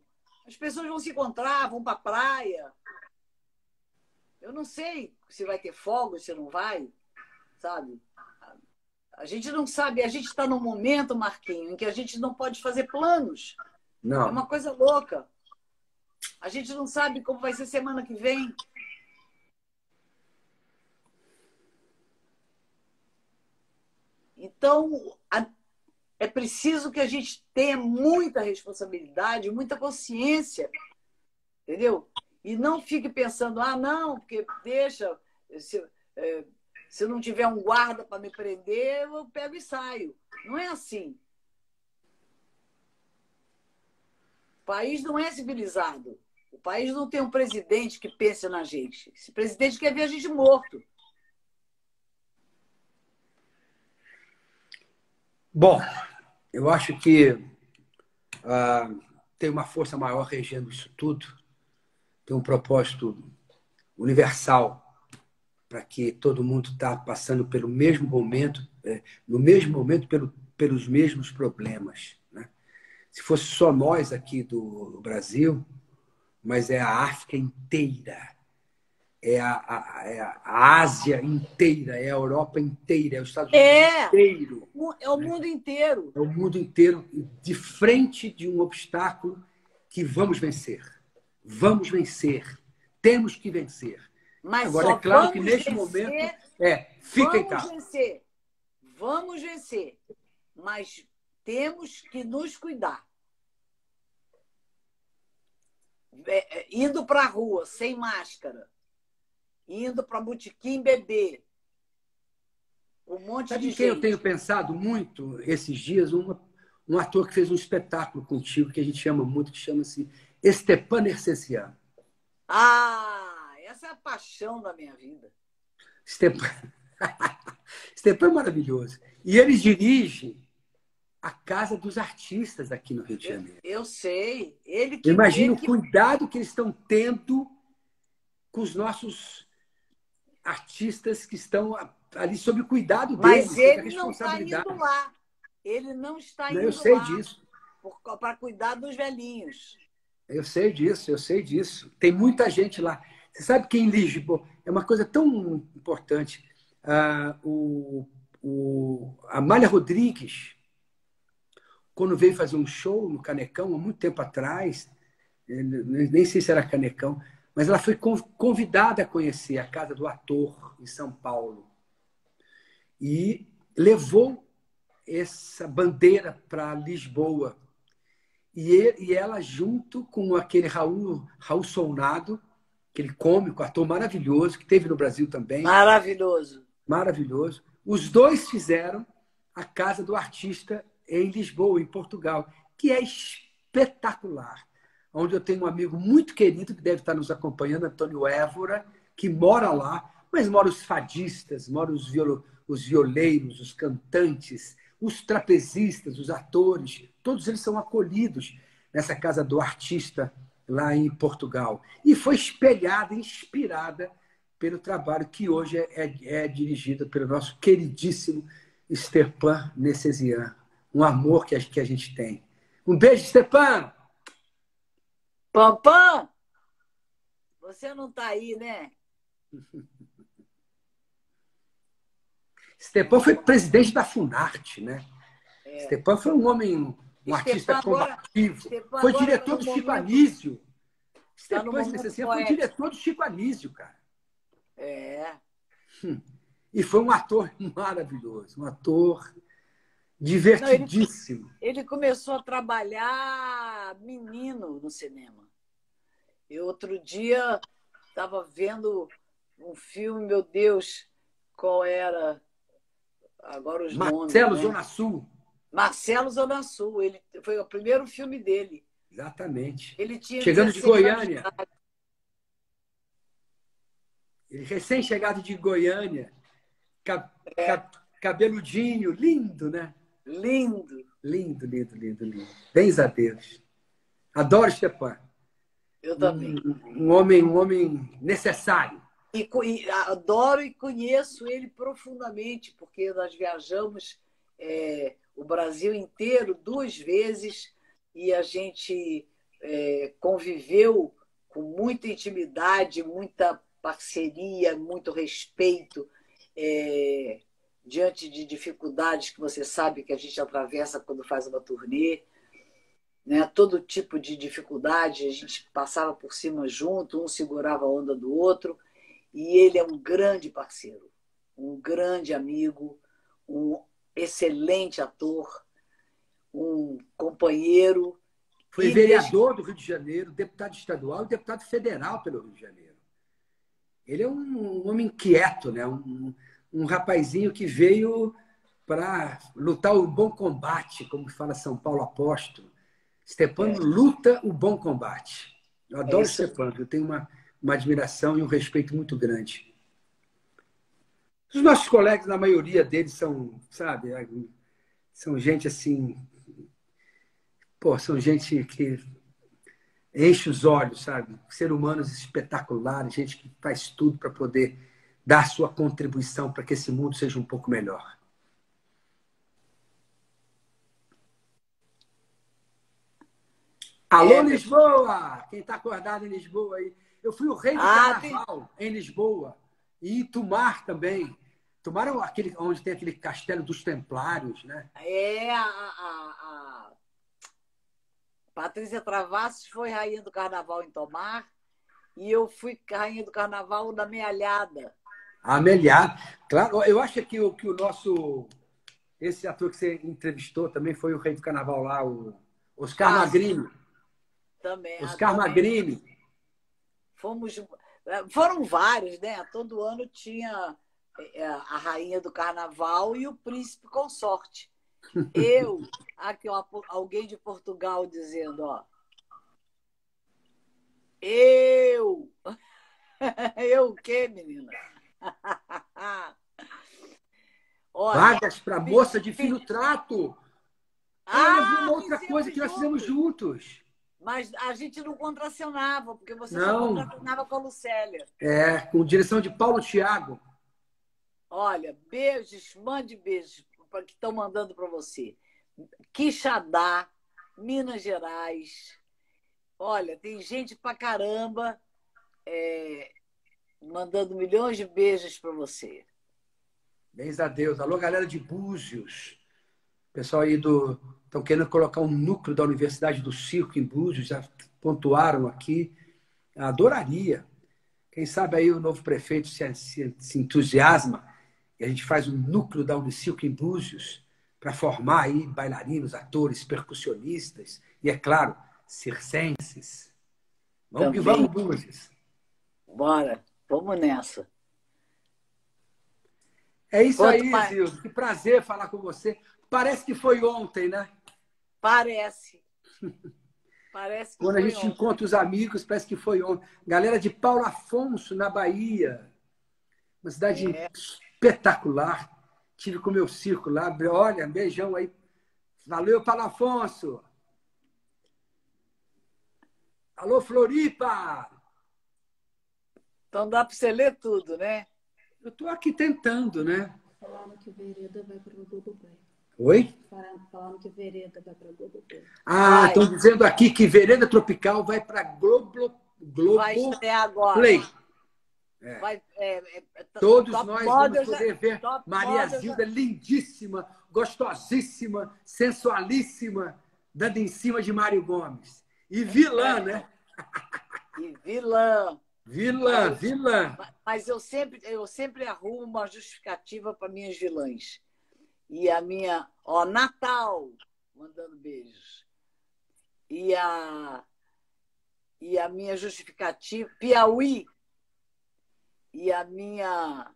as pessoas vão se encontrar, vão para a praia. Eu não sei se vai ter fogo, se não vai, sabe? A gente não sabe, a gente está num momento, Marquinho, em que a gente não pode fazer planos. Não. É uma coisa louca. A gente não sabe como vai ser semana que vem. Então, a, é preciso que a gente tenha muita responsabilidade, muita consciência, entendeu? E não fique pensando, ah, não, porque deixa, se, é, se não tiver um guarda para me prender, eu pego e saio. Não é assim. O país não é civilizado. O país não tem um presidente que pense na gente. Esse presidente quer ver a gente morto. Bom, eu acho que uh, tem uma força maior regendo isso tudo, tem um propósito universal para que todo mundo está passando pelo mesmo momento, é, no mesmo momento, pelo, pelos mesmos problemas. Né? Se fosse só nós aqui do Brasil, mas é a África inteira, é a, a, é a Ásia inteira, é a Europa inteira, é os Estados Unidos é, inteiro. É o mundo inteiro. É o mundo inteiro, de frente de um obstáculo que vamos vencer. Vamos vencer. Temos que vencer. Mas Agora, é claro que neste vencer, momento. É, fica em casa. Vamos vencer. Vamos vencer. Mas temos que nos cuidar. É, é, indo para a rua sem máscara, indo para botequim beber. Um monte Sabe de quem gente. eu tenho pensado muito esses dias? Uma, um ator que fez um espetáculo contigo, que a gente chama muito, que chama-se Stepan Ercecian. Ah, essa é a paixão da minha vida. Stepan, [LAUGHS] Stepan é maravilhoso. E ele dirige a Casa dos Artistas aqui no Rio de Janeiro. Eu, eu sei. Ele que, Imagina ele o cuidado que eles estão tendo com os nossos artistas que estão ali sob o cuidado deles. Mas ele não está indo lá. Ele não está indo lá. Eu sei disso. Para cuidar dos velhinhos. Eu sei disso, eu sei disso. Tem muita gente lá. Você sabe que em Lisboa é uma coisa tão importante. Ah, o, o, a Malha Rodrigues, quando veio fazer um show no Canecão, há muito tempo atrás, nem sei se era Canecão, mas ela foi convidada a conhecer a casa do ator em São Paulo. E levou essa bandeira para Lisboa. E, ele, e ela, junto com aquele Raul, Raul Solnado, aquele cômico, ator maravilhoso, que teve no Brasil também. Maravilhoso. Maravilhoso. Os dois fizeram a Casa do Artista em Lisboa, em Portugal, que é espetacular. Onde eu tenho um amigo muito querido que deve estar nos acompanhando, Antônio Évora, que mora lá, mas mora os fadistas, mora os, violo, os violeiros, os cantantes, os trapezistas, os atores, todos eles são acolhidos nessa casa do artista lá em Portugal. E foi espelhada, inspirada pelo trabalho que hoje é, é, é dirigido pelo nosso queridíssimo Stepan Nessesian. Um amor que a, que a gente tem. Um beijo, Stepan! Pampam! Você não está aí, né? [LAUGHS] Stepan foi presidente da Funarte, né? É. Stepan foi um homem, um Stepan artista combativo. Agora, foi diretor do Chico Anísio. Stepan tá foi diretor do Chico Anísio, cara. É. Hum. E foi um ator maravilhoso, um ator divertidíssimo. Não, ele, ele, começou a trabalhar menino no cinema. Eu outro dia estava vendo um filme, meu Deus, qual era? Agora os Marcelo nomes. Marcelo né? Zona Sul. Marcelo Zona Sul. Ele, foi o primeiro filme dele. Exatamente. Ele tinha Chegando de Goiânia. Ele recém-chegado de Goiânia. é. cabeludinho, lindo, né? Lindo. Lindo, lindo, lindo, lindo. Bens a Deus. Adoro Stepan. Eu também. Um, um homem, um homem necessário. E, e, adoro e conheço ele profundamente, porque nós viajamos é, o Brasil inteiro duas vezes e a gente é, conviveu com muita intimidade, muita parceria, muito respeito é, diante de dificuldades que você sabe que a gente atravessa quando faz uma turnê. Né? Todo tipo de dificuldade a gente passava por cima junto, um segurava a onda do outro. E ele é um grande parceiro, um grande amigo, um excelente ator, um companheiro. Foi vereador do Rio de Janeiro, deputado estadual e deputado federal pelo Rio de Janeiro. Ele é um, homem inquieto, né? um, um rapazinho que veio para lutar o bom combate, como fala São Paulo Apóstolo. Stepano é. luta o bom combate. Eu adoro é Stepano, eu tenho uma, uma admiração e um respeito muito grande. Os nossos colegas, na maioria deles, são, sabe, são gente assim. Pô, são gente que enche os olhos, sabe? Ser humanos espetaculares, gente que faz tudo para poder dar sua contribuição para que esse mundo seja um pouco melhor. Alô, é, Lisboa! Quem está acordado em Lisboa aí? Eu fui o rei do ah, carnaval tem... em Lisboa. E em Tumar também. Tumar é aquele, onde tem aquele castelo dos templários, né? É, a, a, a... Patrícia Travassos foi rainha do carnaval em Tomar e eu fui rainha do carnaval na Mealhada. A Mealhada. Claro, eu acho que o, que o nosso... Esse ator que você entrevistou também foi o rei do carnaval lá, o Oscar ah, Magrini. Também. Oscar também. Magrini fomos. Foram vários, né? Todo ano tinha é, a rainha do carnaval e o príncipe consorte. [LAUGHS] Eu, aqui ó, alguém de Portugal dizendo, ó. Eu! [LAUGHS] Eu o quê, menina? [LAUGHS] Olha, Vagas para moça de fino trato. Ah, uma outra coisa que nós fizemos juntos. Mas a gente não contracionava, porque você não. só contracionava com a Lucélia. É, com direção de Paulo Thiago. Olha, beijos, mande beijos que estão mandando para você. Quixadá, Minas Gerais. Olha, tem gente pra caramba é, mandando milhões de beijos para você. Bens a Deus. Alô, galera de Búzios. Pessoal aí do. Estão querendo colocar um núcleo da Universidade do Circo em Búzios, já pontuaram aqui. Adoraria. Quem sabe aí o novo prefeito se, se, se entusiasma e a gente faz um núcleo da Unicirco em Búzios para formar aí bailarinos, atores, percussionistas e, é claro, circenses. Vamos Também. que vamos, Búzios. Bora, vamos nessa. É isso Quanto aí. Zildo. Que prazer falar com você. Parece que foi ontem, né? Parece. Parece Quando a gente ontem. encontra os amigos, parece que foi ontem. Galera de Paulo Afonso, na Bahia. Uma cidade é. espetacular. Tive com o meu circo lá. Olha, beijão aí. Valeu, Paulo Afonso. Alô, Floripa! Então dá para você ler tudo, né? Eu estou aqui tentando, né? Falando que Vereda vai para o Globoplay. Oi? Falando que Vereda vai para Globoplay. Ah, estão dizendo aqui que Vereda Tropical vai para Globo, Globo vai agora. Play. É. Vai, é, é, é Todos nós vamos poder ver Maria Zilda já... lindíssima, gostosíssima, sensualíssima, dando em cima de Mário Gomes. E vilã, é. né? E vilã. Vilã, mas, vilã. Mas eu sempre, eu sempre arrumo uma justificativa para minhas vilãs. E a minha, ó, Natal, mandando beijos. E a e a minha justificativa, Piauí. E a minha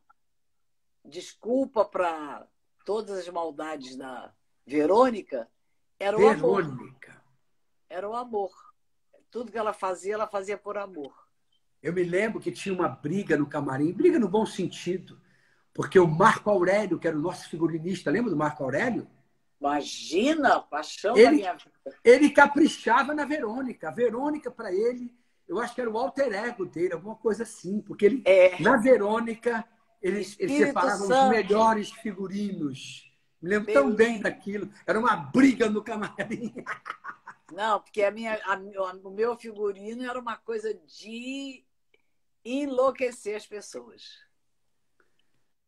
desculpa para todas as maldades da Verônica era o Verônica. amor. Verônica. Era o amor. Tudo que ela fazia, ela fazia por amor. Eu me lembro que tinha uma briga no camarim, briga no bom sentido, porque o Marco Aurélio, que era o nosso figurinista, lembra do Marco Aurélio? Imagina, paixão ele, da minha vida. Ele caprichava na Verônica. A Verônica, para ele, eu acho que era o alter ego dele, alguma coisa assim, porque ele, é. na Verônica, ele, ele separava Santo. os melhores figurinos. Me lembro tão bem daquilo. Era uma briga no camarim. Não, porque a minha, a, o meu figurino era uma coisa de enlouquecer as pessoas.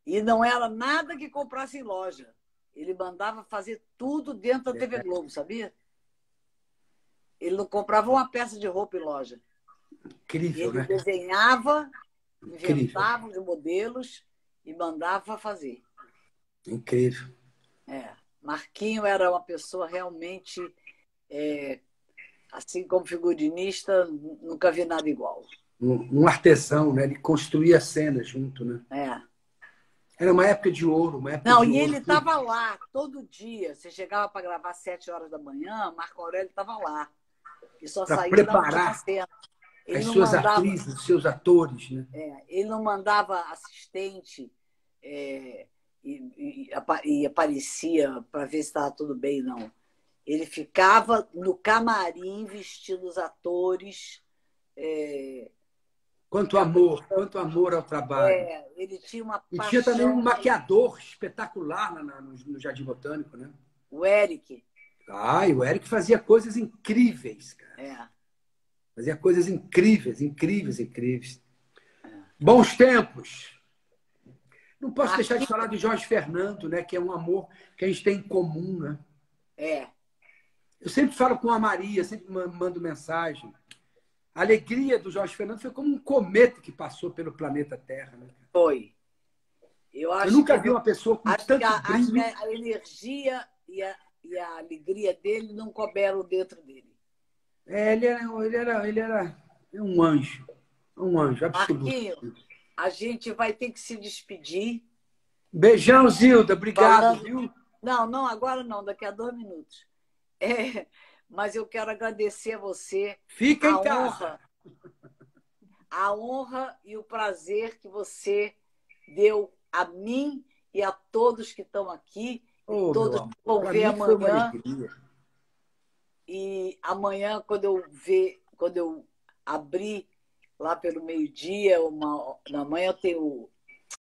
E não era nada que comprasse em loja. Ele mandava fazer tudo dentro da TV. Globo, sabia? Ele não comprava uma peça de roupa em loja. Incrível, ele né? desenhava, inventava os modelos e mandava fazer. Incrível. É. Marquinho era uma pessoa realmente, é, assim como figurinista, nunca vi nada igual um, artesão, né? Ele construía cenas junto, né? É. Era uma época de ouro, uma época Não, e ele estava lá todo dia. Você chegava para gravar às sete horas da manhã, Marco Aurélio estava lá. E só pra saía preparar as suas mandava, atrizes, os seus atores, né? É, ele não mandava assistente é, e, e, e aparecia para ver se estava tudo bem, não. Ele ficava no camarim vestindo os atores. É, Quanto amor, quanto amor ao trabalho. É, ele tinha uma E tinha também um maquiador espetacular no, no, Jardim Botânico, né? O Eric. Ah, e o Eric fazia coisas incríveis, cara. É. Fazia coisas incríveis, incríveis, incríveis. É. Bons tempos. Não posso Aqui... deixar de falar de Jorge Fernando, né? Que é um amor que a gente tem em comum, né? É. Eu sempre falo com a Maria, sempre mando mensagem. A alegria do Jorge Fernando foi como um cometa que passou pelo planeta Terra. Né? Foi. Eu, acho Eu nunca vi uma pessoa com acho tanto que a, brilho. Acho que a energia e a, e a alegria dele não couberam dentro dele. É, ele era, ele era, ele era um anjo. Um anjo, absoluto. Marquinho, a gente vai ter que se despedir. Beijão, Zilda. Obrigado, Falando... viu? Não, não, agora não, daqui a dois minutos. É, mas eu quero agradecer a você. Fica em casa. a honra e o prazer que você deu a mim e a todos que estão aqui, Ô, todos que vão ver amanhã. E amanhã, quando eu ver, quando eu abrir lá pelo meio-dia, uma, na manhã eu tenho